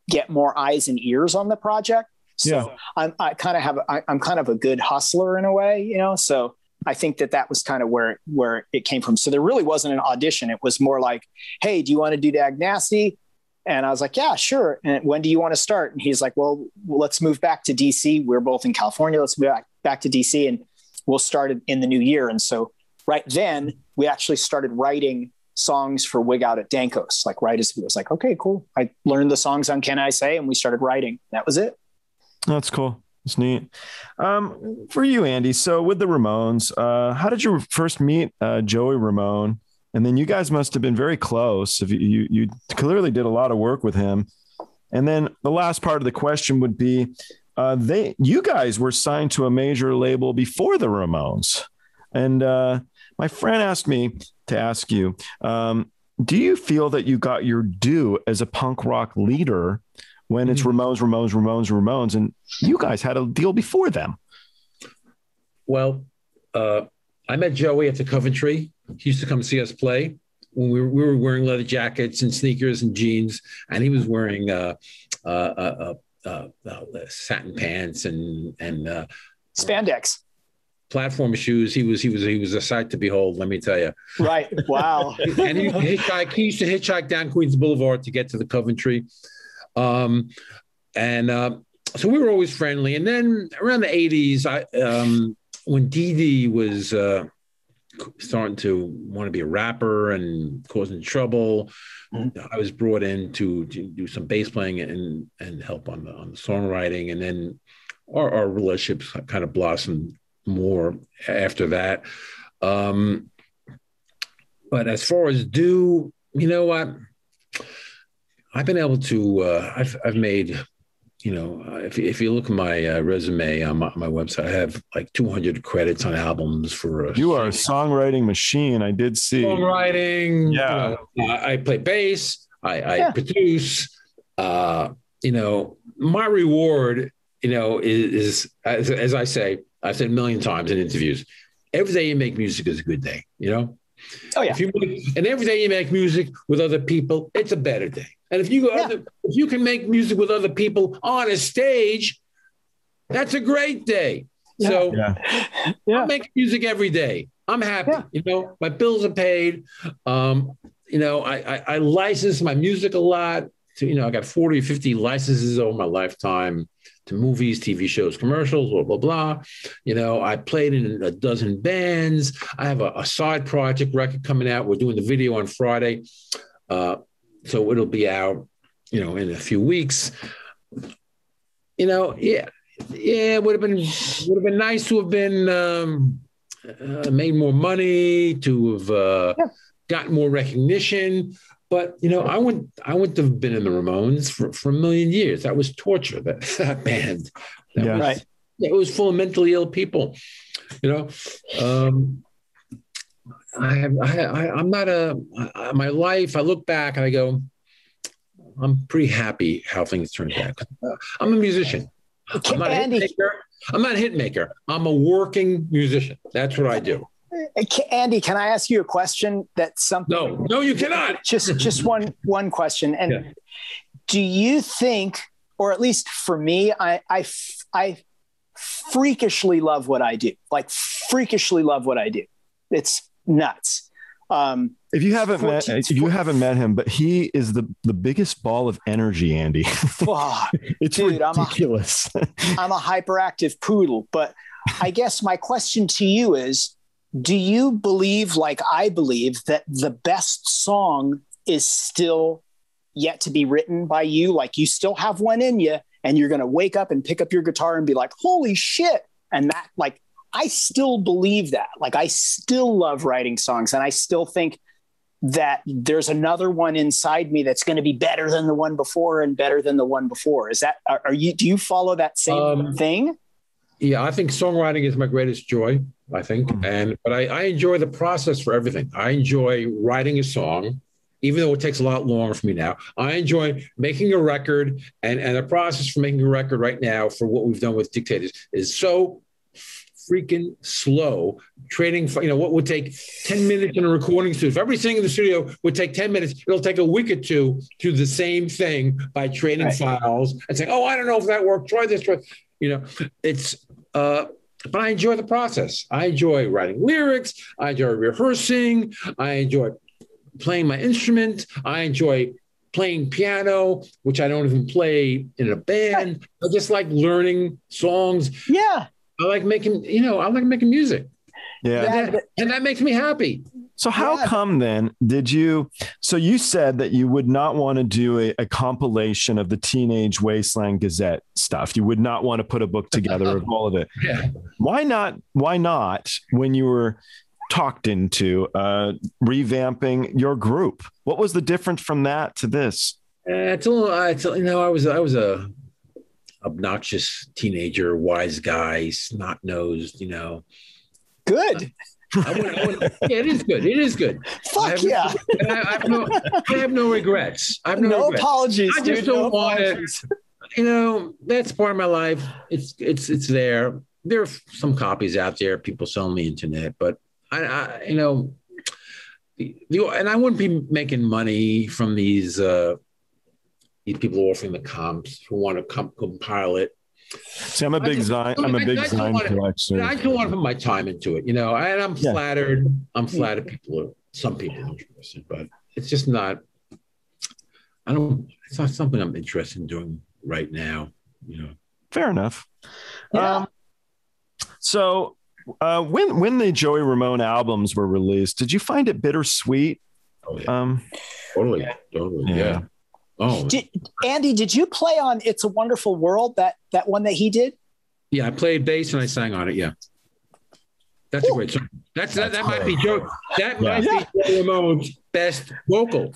get more eyes and ears on the project. So yeah. I'm, I kind of have, I, I'm kind of a good hustler in a way, you know. So I think that that was kind of where where it came from. So there really wasn't an audition. It was more like, hey, do you want to do Dag Nasty? And I was like, yeah, sure. And when do you want to start? And he's like, well, let's move back to DC. We're both in California. Let's move back, back to DC and we'll start in the new year. And so right then we actually started writing songs for Wig Out at Denko's. Like right as it was like, okay, cool. I learned the songs on Can I Say and we started writing. That was it. That's cool. It's neat. Um, for you, Andy. So with the Ramones, uh, how did you first meet uh, Joey Ramone? and then you guys must have been very close. If you, you, you clearly did a lot of work with him. And then the last part of the question would be, uh, they you guys were signed to a major label before the Ramones, and uh, my friend asked me to ask you, um, do you feel that you got your due as a punk rock leader when it's mm-hmm. Ramones, Ramones, Ramones, Ramones, and you guys had a deal before them? Well, uh, I met Joey at the Coventry he used to come see us play when we were, we were wearing leather jackets and sneakers and jeans, and he was wearing uh, uh, uh, uh, uh satin pants and and uh, spandex platform shoes. He was he was he was a sight to behold. Let me tell you. Right. Wow. and he, hitchhike, he used to hitchhike down Queens Boulevard to get to the Coventry, um, and uh, so we were always friendly. And then around the '80s, I um, when Dee Dee was uh, starting to want to be a rapper and causing trouble. Mm-hmm. I was brought in to, to, do some bass playing and and help on the on the songwriting, and then our, our relationships kind of blossomed more after that. Um, but as far as do, you know what? I've been able to. Uh, I've I've made you know, uh, if, if you look at my uh, resume on my, my, website, I have like 200 credits on albums for. A, you are a songwriting machine. I did see songwriting. Yeah, you know, I, I, play bass. I, I yeah. produce. Uh, you know, my reward, you know, is, is as, as I say, I've said a million times in interviews. Every day you make music is a good day. You know. Oh yeah. If you make, and every day you make music with other people, it's a better day. And if you yeah. if you can make music with other people on a stage, that's a great day. Yeah. So yeah. yeah. I make music every day. I'm happy. Yeah. You know, my bills are paid. Um, you know, I, I, I license my music a lot. To, you know, I got 40 or 50 licenses over my lifetime to movies, TV shows, commercials, blah, blah, blah. You know, I played in a dozen bands. I have a, a side project record coming out. We're doing the video on Friday. Uh, so it'll be out, you know, in a few weeks. You know, yeah, yeah, it would have been would have been nice to have been um, uh, made more money, to have uh, yeah. gotten more recognition. But you know, I wouldn't I wouldn't have been in the Ramones for, for a million years. That was torture. That that band. That yeah. was, right. It was full of mentally ill people. You know. Um, I have, I, I, I'm not a, my life, I look back and I go, I'm pretty happy how things turned out. I'm a musician. I'm not, a hit maker. I'm not a hit maker. I'm a working musician. That's what I do. Andy, can I ask you a question? That's something. No, no, you cannot. Just, just one, one question. And yeah. do you think, or at least for me, I, I, I freakishly love what I do. Like freakishly love what I do. It's nuts. Um, if you haven't 14, met, if you haven't met him, but he is the the biggest ball of energy, Andy. oh, it's dude, ridiculous. I'm a, I'm a hyperactive poodle, but I guess my question to you is: Do you believe, like I believe, that the best song is still yet to be written by you? Like you still have one in you, and you're going to wake up and pick up your guitar and be like, "Holy shit!" And that, like, I still believe that. Like, I still love writing songs, and I still think that there's another one inside me that's going to be better than the one before and better than the one before. Is that are, are you? Do you follow that same um, thing? Yeah, I think songwriting is my greatest joy. I think, mm-hmm. and but I, I enjoy the process for everything. I enjoy writing a song even though it takes a lot longer for me now. I enjoy making a record, and, and the process for making a record right now for what we've done with Dictators is so freaking slow. Trading, you know, what would take 10 minutes in a recording studio. If everything in the studio would take 10 minutes, it'll take a week or two to do the same thing by trading right. files and saying, oh, I don't know if that worked. Try this. Try. You know, it's, uh, but I enjoy the process. I enjoy writing lyrics. I enjoy rehearsing. I enjoy playing my instrument. I enjoy playing piano, which I don't even play in a band. I just like learning songs. Yeah. I like making, you know, I like making music. Yeah. And that, and that makes me happy. So how yeah. come then did you so you said that you would not want to do a, a, compilation of the teenage wasteland gazette stuff. You would not want to put a book together of all of it. Yeah. Why not why not when you were talked into uh, revamping your group? What was the difference from that to this? Uh, it's a little, it's, you know, I was I was a obnoxious teenager, wise guy, snot nosed, you know. Good. I would, I would, yeah, it is good. It is good. Fuck I have, yeah. I, I, have no, I have no regrets. I have no, no apologies. I just dude, don't no want it. You know, that's part of my life. It's it's it's there. There are some copies out there. People sell on the internet, but I, I you know, the, the and I wouldn't be making money from these uh, these people offering the comps who want to comp- compile it. See, I'm a big zine. I'm a big zine collector. I just want to put my time into it, you know. And I'm yeah. flattered. I'm flattered. People are some people are interested, but it's just not. I don't. It's not something I'm interested in doing right now. You know. Fair enough. Yeah. Um, so, uh, when when the Joey Ramone albums were released, did you find it bittersweet? Oh, yeah. Um, totally. Totally. yeah. yeah. Oh, did, Andy, did you play on "It's a Wonderful World"? That that one that he did? Yeah, I played bass and I sang on it. Yeah, that's Ooh. a great song. That's, that, that might be Joe. That yeah. might yeah. be Joe Ramone's best vocal.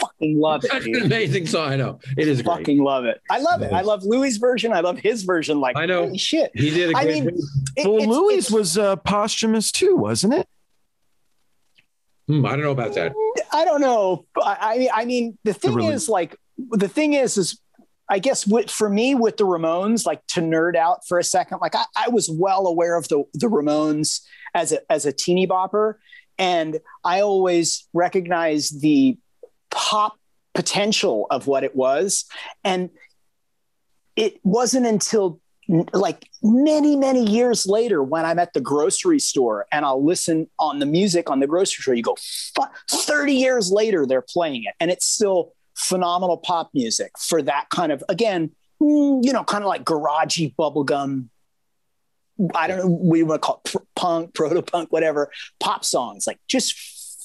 Fucking love That's it. That's an amazing song. I know it is. Great. Fucking love it. I love it. I love Louis' version. I love his version. Like I know shit. He did. A great I mean, it, well, Louis was uh, posthumous too, wasn't it? Hmm, I don't know about that. I don't know. I mean, I mean, the thing really- is, like, the thing is, is I guess with, for me with the Ramones, like to nerd out for a second, like I, I was well aware of the the Ramones as a as a teeny bopper, and I always recognized the pop potential of what it was, and it wasn't until like many many years later when i'm at the grocery store and i'll listen on the music on the grocery store you go 30 years later they're playing it and it's still phenomenal pop music for that kind of again mm, you know kind of like garagey bubblegum i don't know we want to call it punk proto punk whatever pop songs like just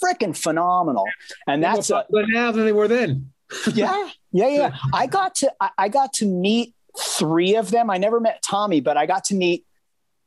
freaking phenomenal. And that's but now than they were then. Yeah yeah yeah. I got to I got to meet three of them. I never met Tommy, but I got to meet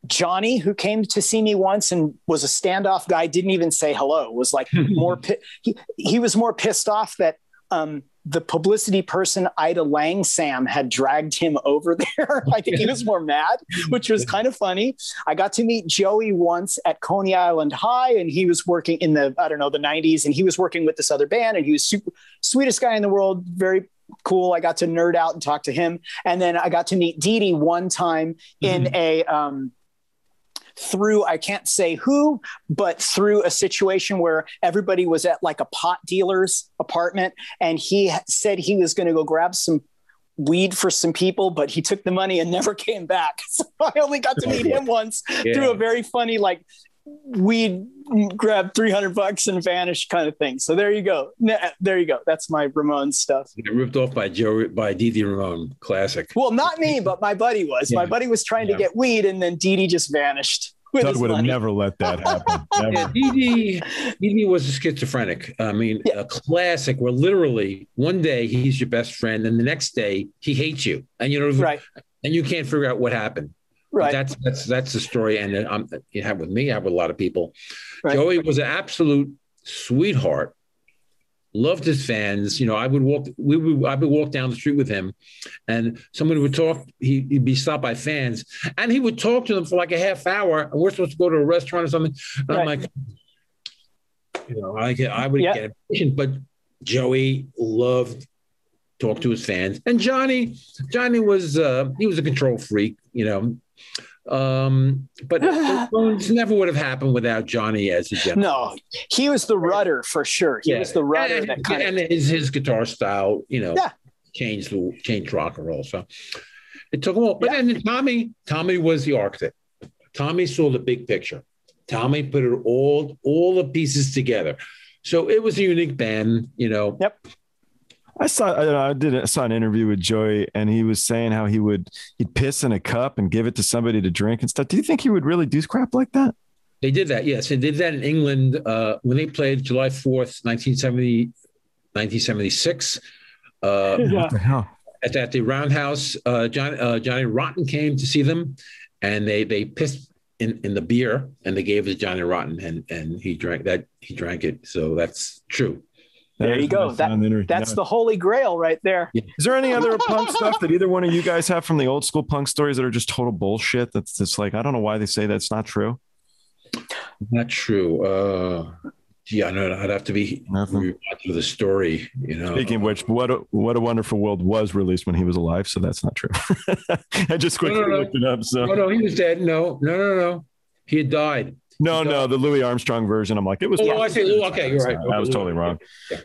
Johnny, who came to see me once and was a standoff guy, didn't even say hello. Was like more he he was more pissed off that um, the publicity person Ida Langsam had dragged him over there. I think he was more mad, which was kind of funny. I got to meet Joey once at Coney Island High, and he was working in the I don't know the '90s, and he was working with this other band, and he was super sweetest guy in the world, very cool. I got to nerd out and talk to him, and then I got to meet Dee Dee one time in mm-hmm. a. Um, through I can't say who, but through a situation where everybody was at like a pot dealer's apartment, and he said he was going to go grab some weed for some people, but he took the money and never came back. So I only got to meet him once yeah. through a very funny like we grabbed 300 bucks and vanished kind of thing. So there you go. There you go. That's my Ramon stuff. ripped off by Joe, by Dee Dee Ramone. Classic. Well, not me, but my buddy was. Yeah. My buddy was trying yeah. to get weed and then Dee Dee just vanished. Doug would have never let that happen. yeah, Dee Dee, Dee Dee was a schizophrenic. I mean, yeah. a classic where literally one day he's your best friend and the next day he hates you. And you know, right. and you can't figure out what happened. Right. That's that's that's the story, and I'm you have with me. I have with a lot of people. Right. Joey was an absolute sweetheart. Loved his fans. You know, I would walk. We would. I would walk down the street with him, and somebody would talk. He, would be stopped by fans, and he would talk to them for like a half hour. And we're supposed to go to a restaurant or something. And right. I'm like, you know, I get. I would yep. get impatient, but Joey loved talk to his fans. And Johnny, Johnny was uh, he was a control freak, you know. Um, but it never would have happened without Johnny as a general. No, he was the rudder for sure. He yeah. was the rudder and, that kind and of his his guitar style, you know, yeah. changed the changed rock and roll. So it took a while. But yeah. then Tommy, Tommy was the architect. Tommy saw the big picture. Tommy put it all all the pieces together. So it was a unique band, you know. Yep. I saw I, I did I saw an interview with Joey, and he was saying how he would he'd piss in a cup and give it to somebody to drink and stuff. Do you think he would really do crap like that? They did that, yes. They did that in England uh, when they played July 4th, 1970, 1976. Uh, what the hell? At, at the Roundhouse, uh, John, uh, Johnny Rotten came to see them, and they they pissed in, in the beer, and they gave it to Johnny Rotten, and and he drank that. He drank it, so that's true there you go. That, that's the holy grail right there. Is there any other punk stuff that either one of you guys have from the old school punk stories that are just total bullshit? That's just like, I don't know why they say that's not true. Not true. Uh, yeah, no, I'd have to be to the story. You know. Speaking of which, what a, what a wonderful world was released when he was alive, so that's not true. I just quickly no, no, no. looked it up. So no, no, he was dead. No, no, no, no, he had died. No, no, the Louis Armstrong version. I'm like, it was. Oh, I see. Okay, you're right. I was totally wrong.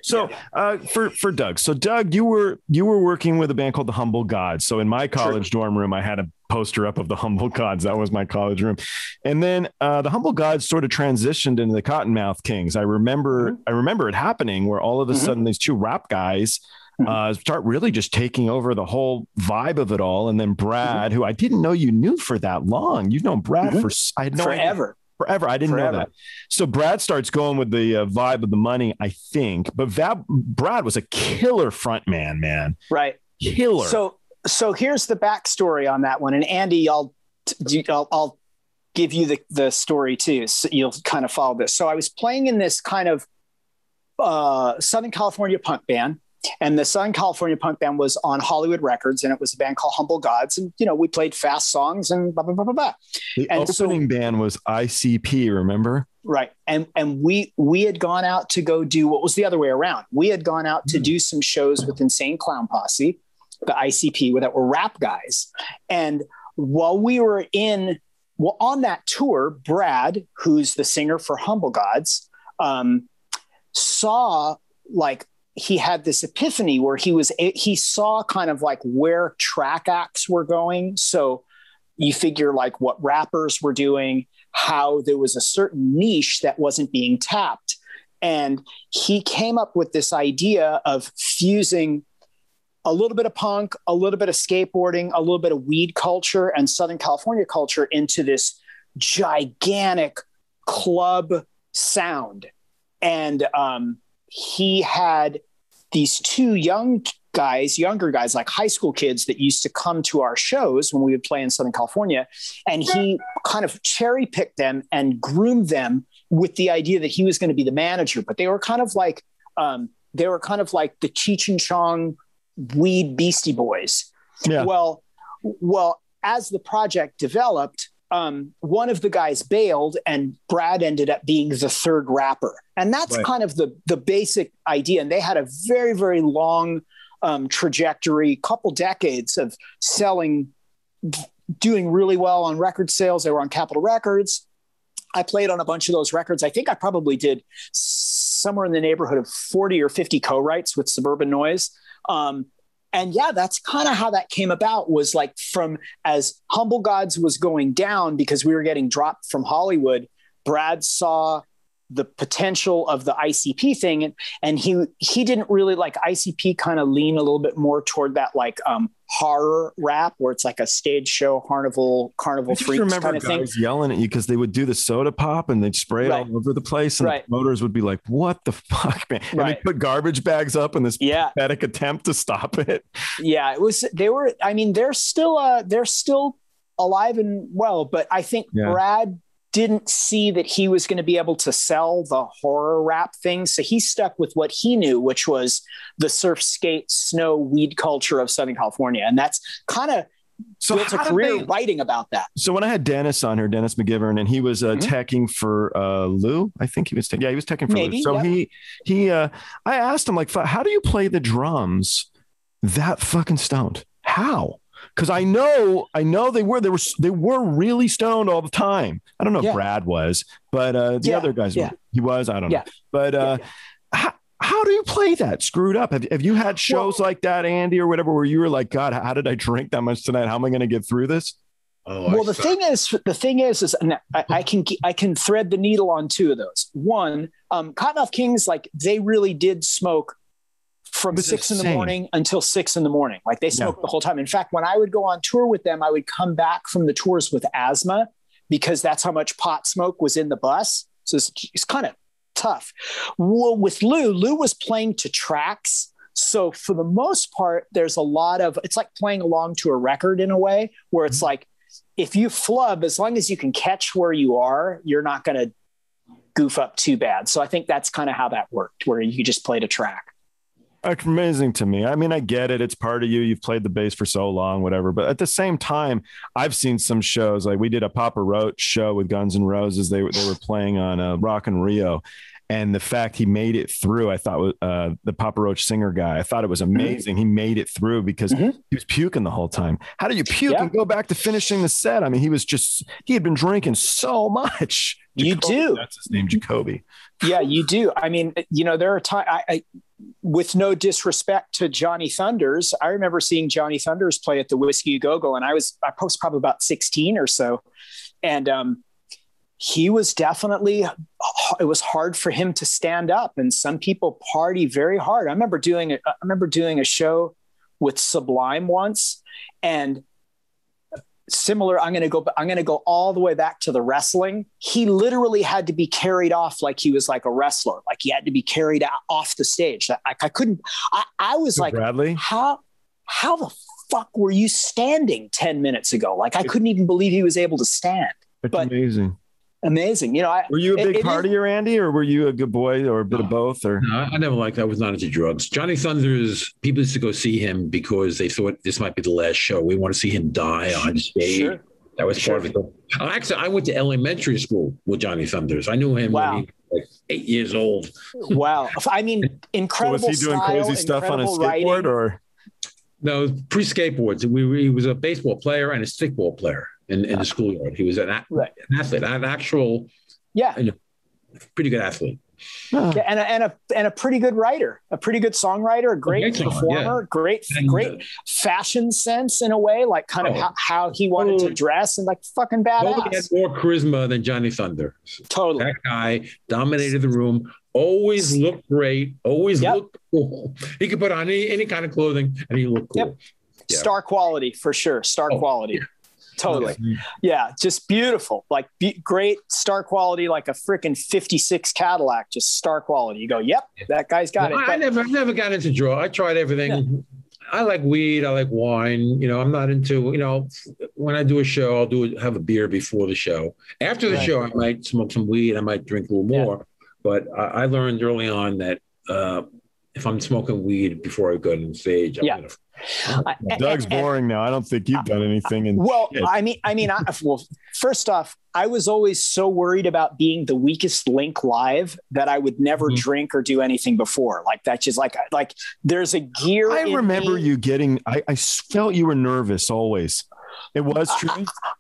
So, uh, for for Doug, so Doug, you were you were working with a band called the Humble Gods. So in my college True. dorm room, I had a poster up of the Humble Gods. That was my college room, and then uh, the Humble Gods sort of transitioned into the Kottonmouth Kings. I remember mm-hmm. I remember it happening where all of a mm-hmm. sudden these two rap guys. Mm-hmm. Uh, start really just taking over the whole vibe of it all. And then Brad, mm-hmm. who I didn't know you knew for that long. You've known Brad mm-hmm. for I had no forever. Forever. I didn't forever. know that. So Brad starts going with the uh, vibe of the money, I think. But Vab- Brad was a killer front man, man. Right. Killer. So so here's the backstory on that one. And Andy, I'll I'll, I'll give you the the story too. So you'll kind of follow this. So I was playing in this kind of uh, Southern California punk band and the Southern California punk band was on Hollywood Records, and it was a band called Humble Gods. And you know, we played fast songs and blah blah blah blah blah. The and opening so, band was ICP. Remember? Right. And and we we had gone out to go do what was the other way around. We had gone out to hmm. do some shows with Insane Clown Posse, the ICP, that were rap guys. And while we were in well on that tour, Brad, who's the singer for Humble Gods, um, saw like he had this epiphany where he was he saw kind of like where track acts were going. So you figure like what rappers were doing how there was a certain niche that wasn't being tapped. And he came up with this idea of fusing a little bit of punk a little bit of skateboarding a little bit of weed culture and southern california culture into this gigantic club sound. And um, he had these two young guys, younger guys, like high school kids that used to come to our shows when we would play in Southern California. And he kind of cherry picked them and groomed them with the idea that he was going to be the manager. But they were kind of like um, they were kind of like the Cheech and Chong weed Beastie Boys. Yeah. Well, well, as the project developed, um, one of the guys bailed, and Brad ended up being the third rapper, and that's Right. kind of the the basic idea. And they had a very very long um, trajectory, couple decades of selling, doing really well on record sales. They were on Capitol Records. I played on a bunch of those records. I think I probably did somewhere in the neighborhood of 40 or 50 co-writes with Suburban Noize. Um, and yeah, that's kind of how that came about was like from as Humble Gods was going down because we were getting dropped from Hollywood, Brad saw the potential of the ICP thing and, and he he didn't really like ICP kind of lean a little bit more toward that like um horror rap where it's like a stage show carnival carnival I just freaks remember kind of thing. yelling at you because they would do the soda pop and they'd spray it Right. all over the place, and Right. the promoters would be like, "What the fuck, man?" And Right. they put garbage bags up in this Yeah. pathetic attempt to stop it. yeah it was they were i mean they're still uh they're still alive and well but i think Yeah. brad didn't see that he was going to be able to sell the horror rap thing so he stuck with what he knew which was the surf skate snow weed culture of southern california and that's kind of So built a career they- writing about that So when I had Dennis on here, Dennis McGivern, and he was uh, Mhm. teching for uh, Lou, I think he was. Te- yeah, he was teching for Maybe, Lou. So yep. he he. Uh, I asked him like, "How do you play the drums that fucking stoned? How?" Because I know, I know they were they were they were really stoned all the time. I don't know Yeah. if Brad was, but uh, the Yeah, other guys, yeah. he was. I don't Yeah. know, but uh, how, how do you play that screwed up? Have, have you had shows like that, Andy, or whatever, where you were like, God, how did I drink that much tonight? How am I going to get through this? Oh, well I the suck. thing is the thing is is and I, I can i can thread the needle on two of those one um Kottonmouth Kings like they really did smoke from It was six in the morning until six in the morning. Like they smoked the whole time. In fact when i would go on tour with them i would come back from the tours with asthma because that's how much pot smoke was in the bus. So it's, it's kind of tough. Well with lou lou was playing to tracks. So for the most part there's a lot of it's like playing along to a record in a way where it's like if you flub, as long as you can catch where you are, you're not going to goof up too bad. So I think that's kind of how that worked, where you just played a track. Amazing to me. I mean, I get it. It's part of you. You've played the bass for so long, whatever. But at the same time, I've seen some shows like we did a Papa Roach show with Guns N' Roses. They, they were playing on uh, Rock in Rio. And the fact he made it through, I thought was uh, the Papa Roach singer guy. I thought it was amazing. He made it through because Mhm. he was puking the whole time. How do you puke Yeah. and go back to finishing the set? I mean, he was just he had been drinking so much. You Jacoby, do. That's his name, Jacoby. Yeah, you do. I mean, you know, there are times, I, I, with no disrespect to Johnny Thunders, I remember seeing Johnny Thunders play at the Whiskey Go Go, and I was, I was probably about 16 or so. And um, he was definitely, it was hard for him to stand up. And some people party very hard. I remember doing, a, I remember doing a show with Sublime once, and similar i'm going to go i'm going to go all the way back to the wrestling. He literally had to be carried off like he was like a wrestler. Like he had to be carried out off the stage. I, I couldn't I, I was like Bradley. how how the fuck were you standing 10 minutes ago? Like i couldn't even believe he was able to stand. It's but- amazing. Amazing you know I, Were you a big it is- partier, Andy, or were you a good boy, or a bit of both? Or No, I never liked. I was not into drugs. Johnny Thunders. People used to go see him because they thought this might be the last show. We want to see him die on stage. Sure. That was Sure. part of it. Actually, I went to elementary school with Johnny Thunders. I knew him Wow. when he was like eight years old. wow i mean incredible. so incredible was he doing style, crazy stuff on a skateboard, writing. or No, pre skateboards. We were, he was a baseball player and a stickball player in, in the schoolyard. He was an, a- Right. an athlete, an actual yeah pretty good athlete. Huh. Yeah, and a, and a and a pretty good writer, a pretty good songwriter, a great great song, performer, great And, great uh, fashion sense in a way, like kind of Oh. how, how he wanted to dress and like fucking Nobody had more charisma than Johnny Thunder. Totally. That guy dominated the room. Always looked great. Always Yep. looked cool. He could put on any, any kind of clothing and he looked cool. Yep. Yeah. Star quality for sure. Star Oh, quality. Totally. Yeah, just beautiful. Like be, great star quality, like a freaking 56 Cadillac, just star quality. You go, yep, that guy's got Well, it. I never, I never got into draw. I tried everything. I like weed. I like wine. You know, I'm not into. You know, when I do a show, I'll do have a beer before the show. After the Right. show, I might smoke some weed. I might drink a little Yeah. more. But I, I learned early on that uh, if I'm smoking weed before I go on stage, I'm Yeah. gonna I- Doug's and- and- boring now. I don't think you've done anything. And Well, shit. I mean, I mean, I, well, first off, I was always so worried about being the weakest link live that I would never Mhm. drink or do anything before. Like that's just like like there's a gear. I in remember me- you getting. I, I felt you were nervous always. It was true.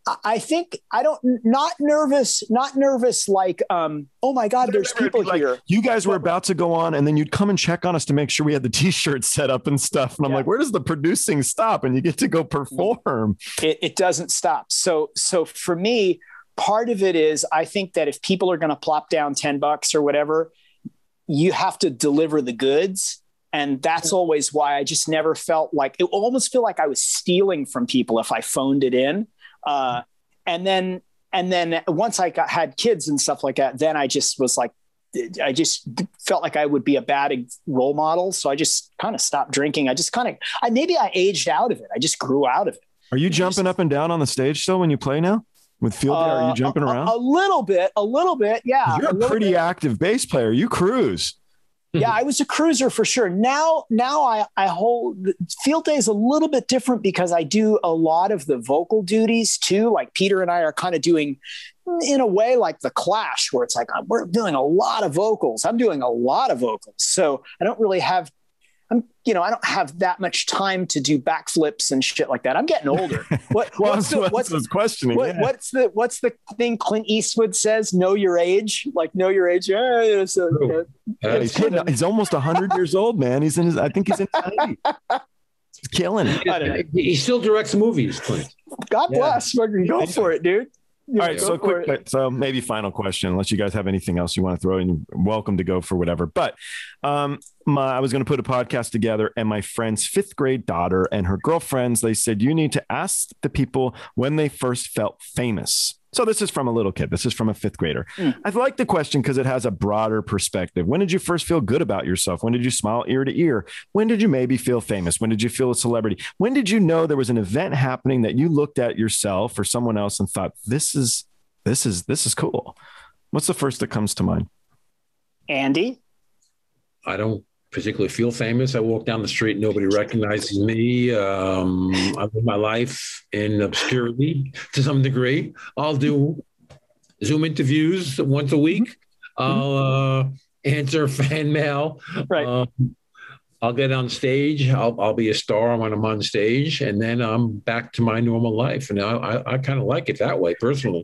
I- I think I don't not nervous, not nervous. Like, um, oh my god, there's people like, here. You guys were about to go on, and then you'd come and check on us to make sure we had the T-shirts set up and stuff. And I'm Yeah. like, where does the producing stop? And you get to go perform. it, it doesn't stop. So so for me, part of it is I think that if people are going to plop down ten bucks or whatever, you have to deliver the goods. And that's always why I just never felt like it almost feel like I was stealing from people if I phoned it in. Uh, and then and then once I got had kids and stuff like that, then I just was like, I just felt like I would be a bad role model. So I just kind of stopped drinking. I just kind of, I maybe I aged out of it. I just grew out of it. Are you jumping up and down on the stage still when you play now with Field Day? Are Uh, you jumping a- around? A, little bit, a little bit, yeah. You're a little pretty bit. active bass player. You cruise. Yeah, I was a cruiser for sure. Now, now I I hold field day is a little bit different because I do a lot of the vocal duties too. Like Peter and I are kind of doing, in a way, like the Clash, where it's like we're doing a lot of vocals. I'm doing a lot of vocals, so I don't really have. I'm, you know, I don't have that much time to do backflips and shit like that. I'm getting older. What, Well, what's, the, what what's, I was questioning. what, yeah. what's the what's the thing Clint Eastwood says? Know your age, like know your age. Yeah, yeah, so, True. uh, Uh, he's, hitting- he's almost 100 years old, man. He's in his, I think he's in 90. He's killing it. I don't know. he still directs movies, Clint. God Yeah. bless. Fucking go for it, dude. All right, so quick, so maybe final question, unless you guys have anything else you want to throw in, you're welcome to go for whatever. But um, my, I was going to put a podcast together, and my friend's fifth grade daughter and her girlfriends, they said you need to ask the people when they first felt famous. So this is from a little kid. This is from a fifth grader. Mm. I like the question because it has a broader perspective. When did you first feel good about yourself? When did you smile ear to ear? When did you maybe feel famous? When did you feel a celebrity? When did you know there was an event happening that you looked at yourself or someone else and thought, this is this is this is cool? What's the first that comes to mind? Andy. I don't particularly feel famous. I walk down the street, nobody recognizes me. Um, I live my life in obscurity to some degree. I'll do Zoom interviews once a week. I'll uh, answer fan mail. Right. Um, I'll get on stage. I'll, I'll be a star when I'm on stage, and then I'm back to my normal life. And I, I, I kind of like it that way personally.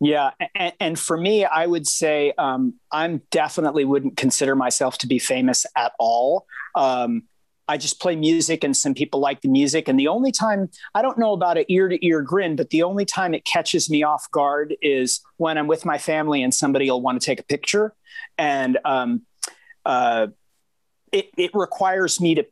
Yeah, and, and for me, I would say um, I'm definitely wouldn't consider myself to be famous at all. Um, I just play music, and some people like the music. And the only time I don't know about an ear to ear grin, but the only time it catches me off guard is when I'm with my family and somebody will want to take a picture, and um, uh, it it requires me to,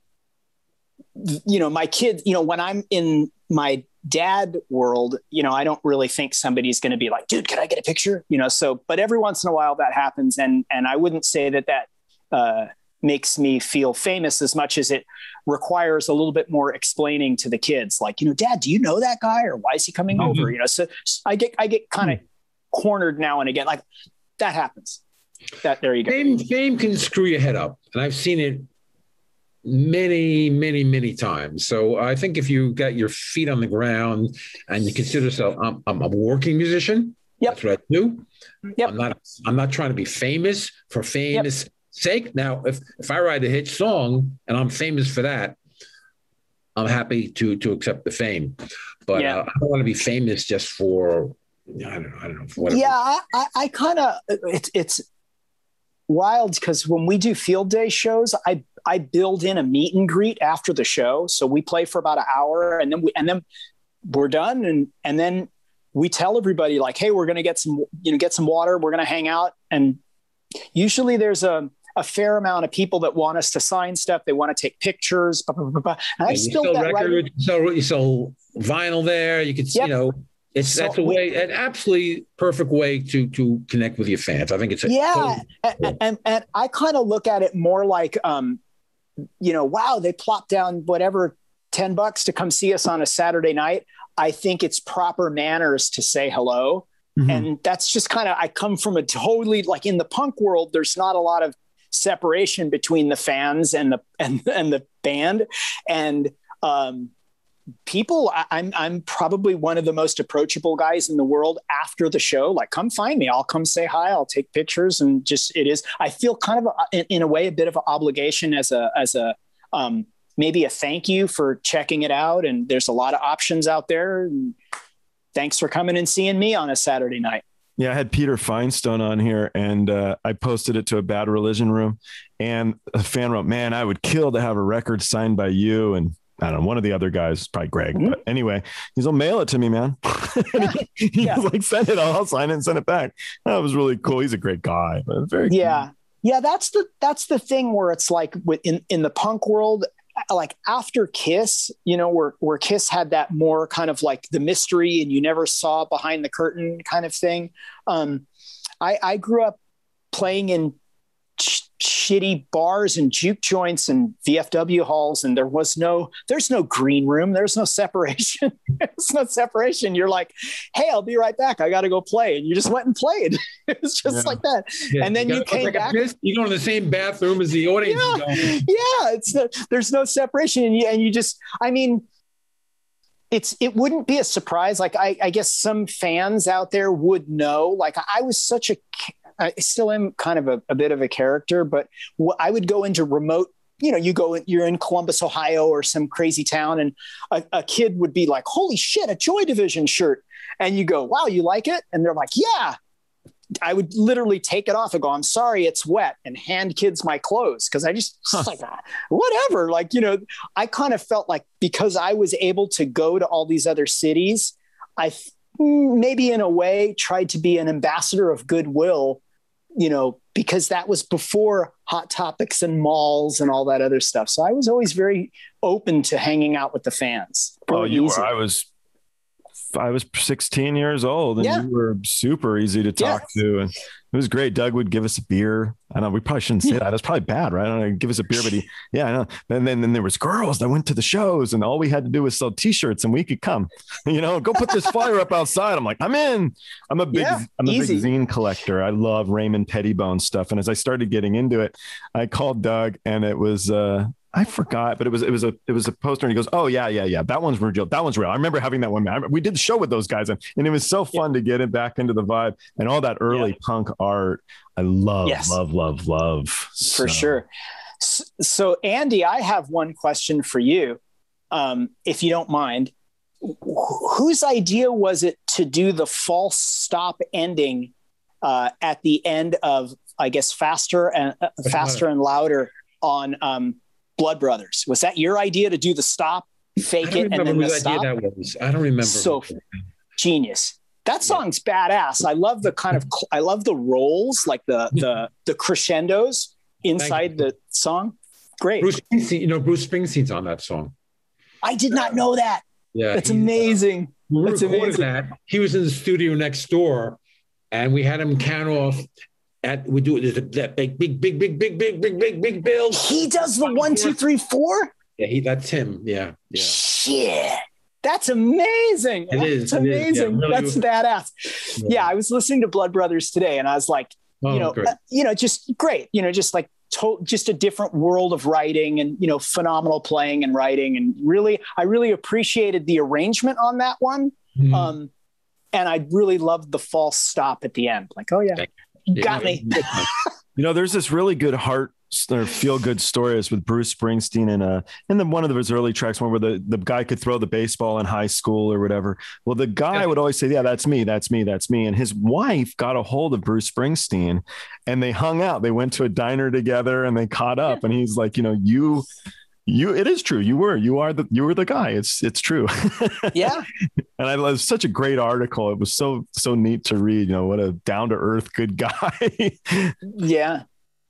you know, my kids. You know, when I'm in my dad world, you know, I don't really think somebody's going to be like, dude, can I get a picture? You know, so, but every once in a while that happens. And, and I wouldn't say that that, uh, makes me feel famous as much as it requires a little bit more explaining to the kids. Like, you know, dad, do you know that guy or why is he coming Mhm. over? You know, so I get, I get kind of cornered now and again, like that happens. That there you go. Fame, fame can screw your head up, and I've seen it many, many, many times. So I think if you got your feet on the ground and you consider yourself, I'm, I'm a working musician. Yep. That's what I do. Yep. I'm not. I'm not trying to be famous for famous sake. Now, if if I write a hit song and I'm famous for that, I'm happy to to accept the fame. But Yeah. uh, I don't want to be famous just for. I don't know. I don't know. Whatever. Yeah, I, I, I kind of it's it's wild because when we do field day shows, I I build in a meet and greet after the show, so we play for about an hour, and then we and then we're done, and and then we tell everybody like, hey, we're gonna get some you know get some water, we're gonna hang out, and usually there's a a fair amount of people that want us to sign stuff. They want to take pictures. Blah, blah, blah. And I And you built sell that right. records, you sell, you sell vinyl there. You could, Yep. you know, it's So that's a way, an absolutely perfect way to to connect with your fans. I think it's a yeah and, and, and i kind of look at it more like um you know wow they plopped down whatever 10 bucks to come see us on a saturday night i think it's proper manners to say hello Mhm. and that's just kind of i come from a totally like in the punk world there's not a lot of separation between the fans and the and, and the band and um, people I'm I'm probably one of the most approachable guys in the world after the show. Like come find me. I'll come say hi. I'll take pictures and just it is I feel kind of a, in, a way a bit of an obligation as a as a um, maybe a thank you for checking it out. And there's a lot of options out there. And thanks for coming and seeing me on a Saturday night. Yeah, I had Peter Finestone on here and uh, I posted it to a bad religion room. And a fan wrote, Man, I would kill to have a record signed by you. And I don't know, one of the other guys, probably Greg. Mm-hmm. But anyway, he's like, mail it to me, man. he, he yeah. was like, send it, I'll sign it and send it back. That was really cool. He's a great guy. Very yeah. Cool. Yeah, that's the that's the thing where it's like in in the punk world, like after Kiss, you know, where where Kiss had that more kind of like the mystery and you never saw behind the curtain kind of thing. Um, I, I grew up playing in shitty bars and juke joints and VFW halls, and there was no, there's no green room, there's no separation, there's no separation. You're like, hey, I'll be right back. I got to go play, and you just went and played. it was just yeah. like that. Yeah. And then you, you came like back. You go in the same bathroom as the audience. Yeah, yeah. It's the, there's no separation, and you, and you just, I mean it's it wouldn't be a surprise like I, I, guess some fans out there would know like i was such a I still am kind of a, a bit of a character, but I would go into remote you know, you go, you're in Columbus, Ohio, or some crazy town, and a, a, kid would be like, "Holy shit, a Joy Division shirt!" And you go, "Wow, you like it?" And they're like, "Yeah." I would literally take it off and go, "I'm sorry, it's wet," and hand kids my clothes because I just huh. like ah, whatever. Like you know, I kind of felt like because I was able to go to all these other cities, I maybe in a way tried to be an ambassador of goodwill you know, because that was before hot topics and malls and all that other stuff. So I was always very open to hanging out with the fans. Oh, you easy. were. I was. I was 16 years old, and yeah. you were super easy to talk yeah. to, and it was great. Doug would give us a beer. I know we probably shouldn't say that. That's probably bad, right? I don't know. Give us a beer, but he, yeah, I know. And then, then there was girls that went to the shows, and all we had to do was sell T-shirts, and we could come. You know, go put this flyer up outside. I'm like, I'm in. I'm a big, yeah, I'm a easy. big zine collector. I love Raymond Pettibon stuff. And as I started getting into it, I called Doug, and it was uh, I forgot, but it was it was a it was a poster, and he goes, "Oh yeah, yeah, yeah, that one's real. That one's real." I remember having that one. we did the show with those guys, and, and it was so fun yeah. to get it back into the vibe and all that early yeah. punk art. I love, yes. love, love, love. For sure. So, so, Andy, I have one question for you, um, if you don't mind. Whose idea was it to do the false stop ending uh, at the end of, I guess, faster and uh, faster and louder on? Um, Blood Brothers. Was that your idea to do the stop, fake it, and then the stop? That was. I don't remember. So genius. That song's yeah. badass. I love the kind of I love the rolls, like the the the crescendos inside the song. Great. Bruce Springsteen, you know, Bruce Springsteen's on that song. I did not know that. Yeah, that's amazing. Uh, that's amazing. That he was in the studio next door, and we had him count off at we do it that big, big, big, big, big, big, big, big, big bill. He does the one, two, three, four. Yeah, he that's him. Yeah, yeah. Shit. That's amazing. It is. That's amazing. Yeah, really That's badass. Yeah. yeah. I was listening to Blood Brothers today, and I was like, oh, you know, uh, you know, just great. You know, just like to- just a different world of writing, and you know, phenomenal playing and writing, and really, I really appreciated the arrangement on that one. Mm-hmm. Um, and I really loved the false stop at the end. Like, oh yeah, got me. you know, there's this really good heart or feel good stories with Bruce Springsteen in a uh, in the one of his early tracks one where the, the guy could throw the baseball in high school or whatever. Well, the guy yeah. would always say, Yeah, that's me, that's me, that's me. And his wife got a hold of Bruce Springsteen and they hung out. They went to a diner together and they caught up. And he's like, you know, you you it is true. You were you are the you were the guy. It's it's true. Yeah. And i was such a great article. It was so so neat to read you know what a down to earth good guy. Yeah.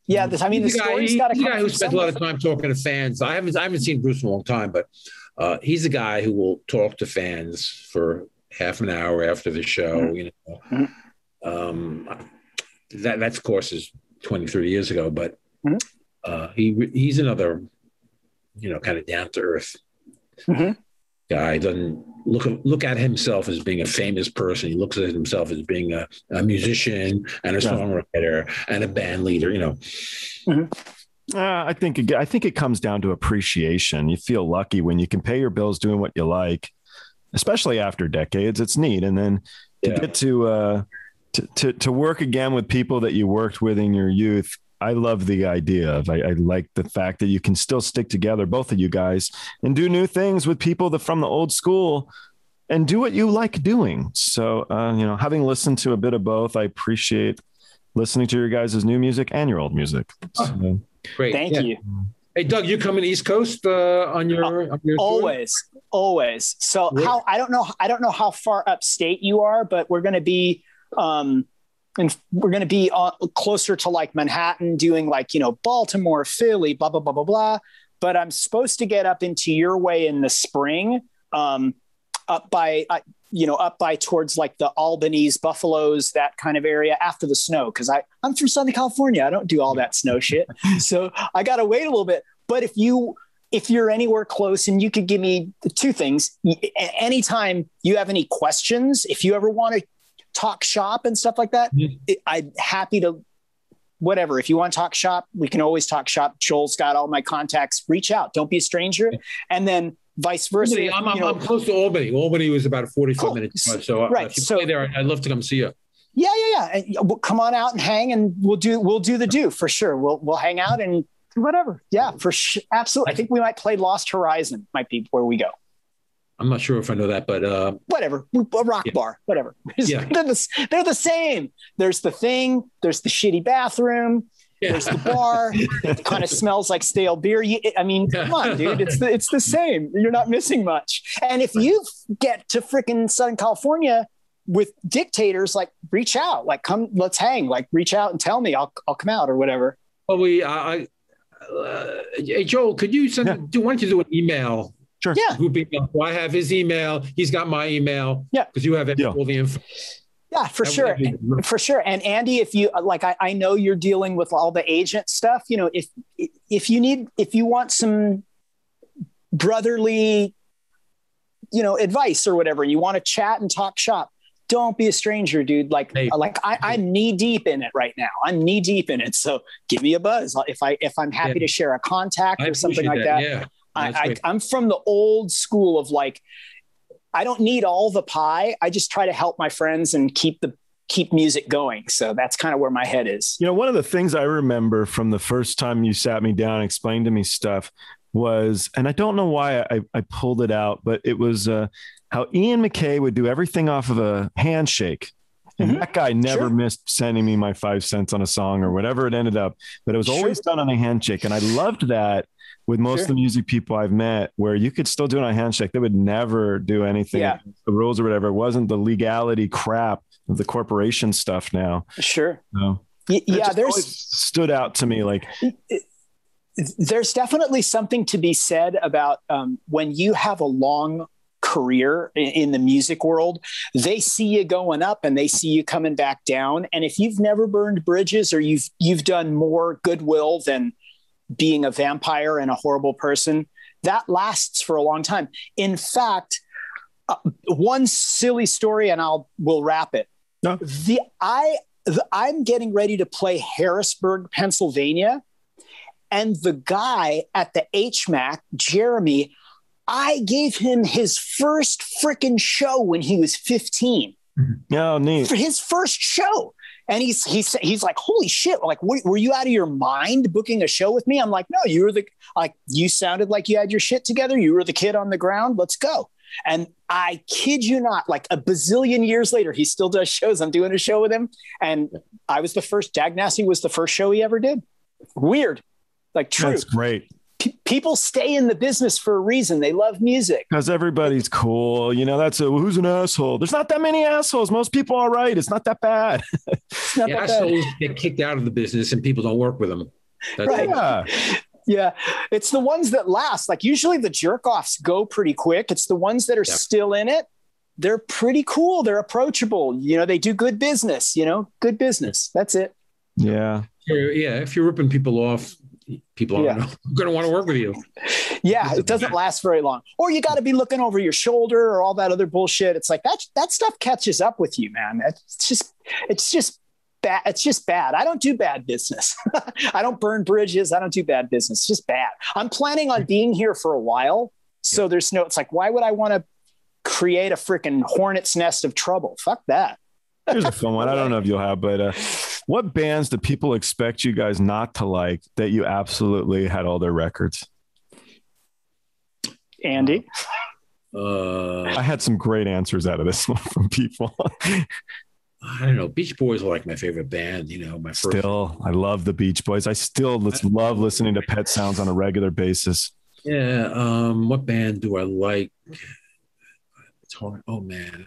Yeah this, i mean he's the story's got a guy who spent a lot of time talking to fans. I haven't i haven't seen bruce in a long time but uh, he's a guy who will talk to fans for half an hour after the show mm-hmm. you know. Mm-hmm. um that that's of course is 20 30 years ago but mm-hmm. uh, he he's another you know, kind of down to earth. Mm-hmm. guy. Doesn't look look at himself as being a famous person. He looks at himself as being a, a musician and a songwriter and a band leader. You know. Mm-hmm. Uh, I think I think it comes down to appreciation. You feel lucky when you can pay your bills doing what you like, especially after decades. It's neat, and then to yeah. get to, uh, to to to work again with people that you worked with in your youth I love the idea of I, I, like the fact that you can still stick together, both of you guys, and do new things with people that from the old school and do what you like doing. So uh, you know, having listened to a bit of both, I appreciate listening to your guys' new music and your old music. So, Great. Thank yeah. you. Hey Doug, you coming East Coast uh, on your, on your always, tour? always. So how I don't know I don't know how far upstate you are, but we're going to be um, and we're going to be uh, closer to like Manhattan, doing like you know Baltimore, Philly, blah blah blah blah blah. But I'm supposed to get up into your way in the spring, um, up by uh, you know up by towards like the Albany's, Buffaloes, that kind of area after the snow. Because I I'm from Southern California, I don't do all that snow shit, so I got to wait a little bit. But if you if you're anywhere close and you could give me two things anytime you have any questions if you ever want to talk shop and stuff like that, mm-hmm. it, I'm happy to whatever. If you want to talk shop, we can always talk shop. Joel's got all my contacts. Reach out. Don't be a stranger. And then vice versa. Albany, I'm, I'm, I'm, close to Albany. Albany was about 45 cool. minute drive. So uh, right. if you so, play there, I'd love to come see you. Yeah, yeah, yeah. And we'll come on out and hang, and we'll do we'll do the do for sure. We'll we'll hang out and whatever. Yeah, for sure. Absolutely. I think we might play Lost Horizon. Might be where we go. I'm not sure if I know that, but uh, whatever, a rock yeah. bar, whatever. Yeah. they're, the, they're the same. There's the thing. There's the shitty bathroom. Yeah. There's the bar. it kind of smells like stale beer. You, I mean, come on, dude. It's the it's the same. You're not missing much. And if you get to freaking Southern California with dictators, like reach out, like come, let's hang, like reach out and tell me, I'll I'll come out or whatever. Well, we I. Uh, hey Joel, could you send? Yeah. Do why don't you do an email Sure. Yeah. Who well, I have his email. He's got my email. Yeah. Because you have all the info. Yeah, for that sure. For sure. And Andy, if you like, I, I know you're dealing with all the agent stuff. You know, if if you need, if you want some brotherly, you know, advice or whatever, and you want to chat and talk shop, don't be a stranger, dude. Like, hey. like I, I'm knee deep in it right now. I'm knee deep in it. So give me a buzz if I if I'm happy yeah. to share a contact or something like that. that. Yeah. I, I, am from the old school of like, I don't need all the pie. I just try to help my friends and keep the keep music going. So that's kind of where my head is. You know, one of the things I remember from the first time you sat me down and explained to me stuff was, and I don't know why I, I pulled it out, but it was uh, how Ian MacKaye would do everything off of a handshake. And mm-hmm. that guy never sure. missed sending me my five cents on a song or whatever it ended up, but it was sure. always done on a handshake. And I loved that with most sure. of the music people I've met, where you could still do it on a handshake, they would never do anything, yeah. the rules or whatever. It wasn't the legality crap of the corporation stuff now. Sure. No. Y- yeah, there's stood out to me like. there's definitely something to be said about um, when you have a long career in, the music world, they see you going up and they see you coming back down. And if you've never burned bridges or you've you've done more goodwill than being a vampire and a horrible person, that lasts for a long time. In fact, uh, one silly story, and I'll we'll wrap it. No. The I the, I'm getting ready to play Harrisburg, Pennsylvania, and the guy at the HMAC, Jeremy, I gave him his first freaking show when he was 15. Mm-hmm. Oh, neat. For his first show. And he's he's he's like, holy shit! Like, were, were you out of your mind booking a show with me? I'm like, no, you were the like you sounded like you had your shit together. You were the kid on the ground. Let's go. And I kid you not, like a bazillion years later, he still does shows. I'm doing a show with him, and I was the first. Dag Nasty was the first show he ever did. Weird, like true. That's great people stay in the business for a reason. They love music because everybody's cool. You know, that's a who's an asshole. There's not that many assholes. Most people are right. It's not that bad. not yeah, that assholes bad. get kicked out of the business and people don't work with them. That's right. Yeah. yeah. It's the ones that last. Like usually the jerk offs go pretty quick. It's the ones that are yeah. still in it. They're pretty cool. They're approachable. You know, they do good business, you know, good business. That's it. Yeah. Yeah. If you're ripping people off, people Yeah. aren't going to want to work with you. Yeah, it doesn't last very long. Or you got to be looking over your shoulder or all that other bullshit. It's like that that stuff catches up with you, man. It's just it's just bad. It's just bad. I don't do bad business. I don't burn bridges. I don't do bad business. It's just bad. I'm planning on being here for a while. So there's no, it's like, why would I want to create a freaking hornet's nest of trouble? Fuck that. Here's a fun one. I don't know if you'll have, but uh, what bands do people expect you guys not to like that you absolutely had all their records? Andy. Uh, I had some great answers out of this one from people. I don't know. Beach Boys are like my favorite band. You know, my first. still, I love the Beach Boys. I still lis- love listening to Pet Sounds on a regular basis. Yeah. Um, what band do I like? It's hard. Oh man,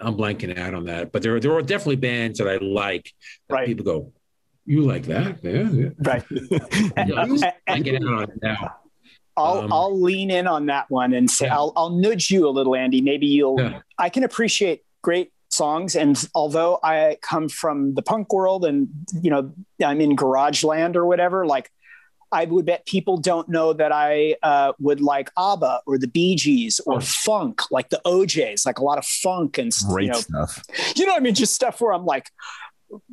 I'm blanking out on that. But there, there are definitely bands that I like. That Right. People go, you like that? Yeah. yeah. Right. Yeah, I'm And- and- blanking out on now. I'll Um, I'll lean in on that one and say Yeah. I'll I'll nudge you a little, Andy. Maybe you'll. Yeah. I can appreciate great songs, and although I come from the punk world and you know I'm in garage land or whatever, like I would bet people don't know that I uh, would like ABBA or the Bee Gees or Oh. funk, like the O'Jays, like a lot of funk and Great you know stuff. you know what I mean? Just stuff where I'm like,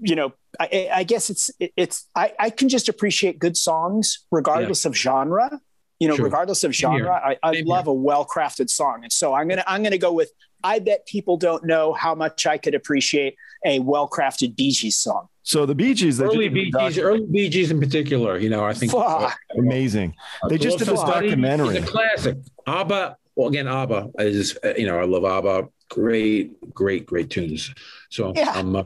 you know, I, I guess it's it's I, I can just appreciate good songs regardless of genre. You know, Sure. regardless of Same genre, I, I Same love a well crafted song, and so I'm gonna I'm gonna go with. I bet people don't know how much I could appreciate a well crafted Bee Gees song. So the Bee Gees, they Early just Bee Gees, early Bee Gees in particular. You know, I think Fuck. amazing. They just did this documentary. is a classic. ABBA. Well, again, ABBA is uh, you know I love ABBA. Great, great, great tunes. So Yeah. I'm uh,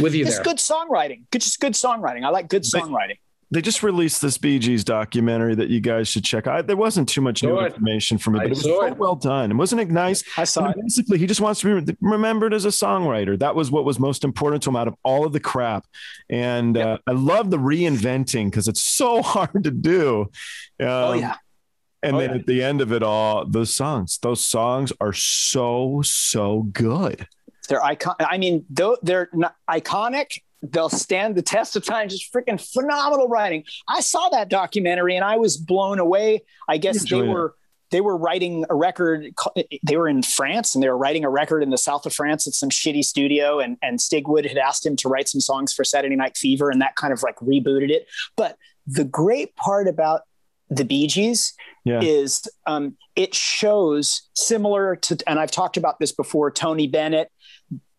with you It's there. good songwriting. Good, just good songwriting. I like good But- songwriting. They just released this Bee Gees documentary that you guys should check out. There wasn't too much new it. information for me, I but it was so it. well done. And wasn't it nice? I saw I it. basically, he just wants to be remembered as a songwriter. That was what was most important to him out of all of the crap. And uh, I love the reinventing because it's so hard to do. Um, Oh yeah. And Oh, then yeah. at the end of it all, those songs, those songs are so, so good. They're icon. I mean, though they're not iconic, they'll stand the test of time. Just freaking phenomenal writing. I saw that documentary and I was blown away. I guess they it. were they were writing a record. They were in France and they were writing a record in the south of France at some shitty studio. And and Stigwood had asked him to write some songs for Saturday Night Fever, and that kind of like rebooted it. But the great part about the Bee Gees Yeah. is um, it shows similar to, and I've talked about this before. Tony Bennett.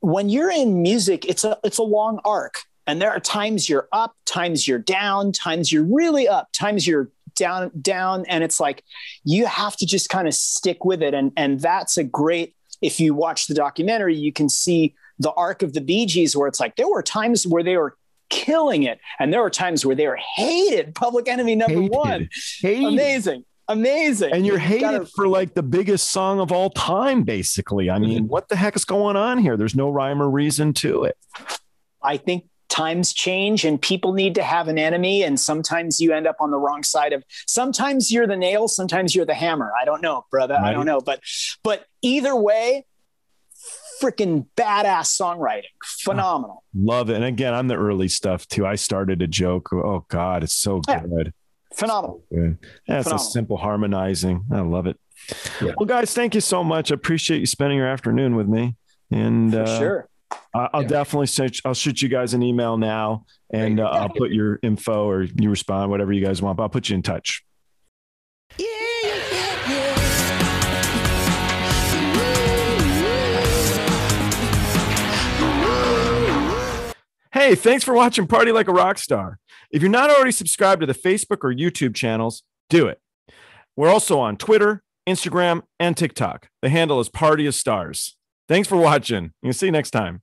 When you're in music, it's a it's a long arc, and there are times you're up, times you're down, times you're really up, times you're down down, and it's like you have to just kind of stick with it, and and that's a great. If you watch the documentary, you can see the arc of the Bee Gees, where it's like there were times where they were killing it, and there were times where they were hated. Public Enemy number Hated. one, Hated. amazing, amazing, And you're hated gotta- for like the biggest song of all time, basically. I mean, mm-hmm. what the heck is going on here? There's no rhyme or reason to it. I think times change and people need to have an enemy and sometimes you end up on the wrong side of sometimes you're the nail sometimes you're the hammer i don't know brother i don't know but but either way freaking badass songwriting phenomenal Love it. And again, I'm the early stuff too. I started a joke. Oh God, it's so good. Phenomenal Good. Yeah, it's a simple harmonizing. I love it. Yeah. Well, guys, thank you so much. I appreciate you spending your afternoon with me. And for uh, sure I'll Yeah. definitely search. I'll shoot you guys an email now, and uh, I'll put your info or you respond, whatever you guys want. But I'll put you in touch. Hey, thanks for watching Party Like a Rock Star. If you're not already subscribed to the Facebook or YouTube channels, do it. We're also on Twitter, Instagram, and TikTok. The handle is Party of Stars. Thanks for watching. We'll see you next time.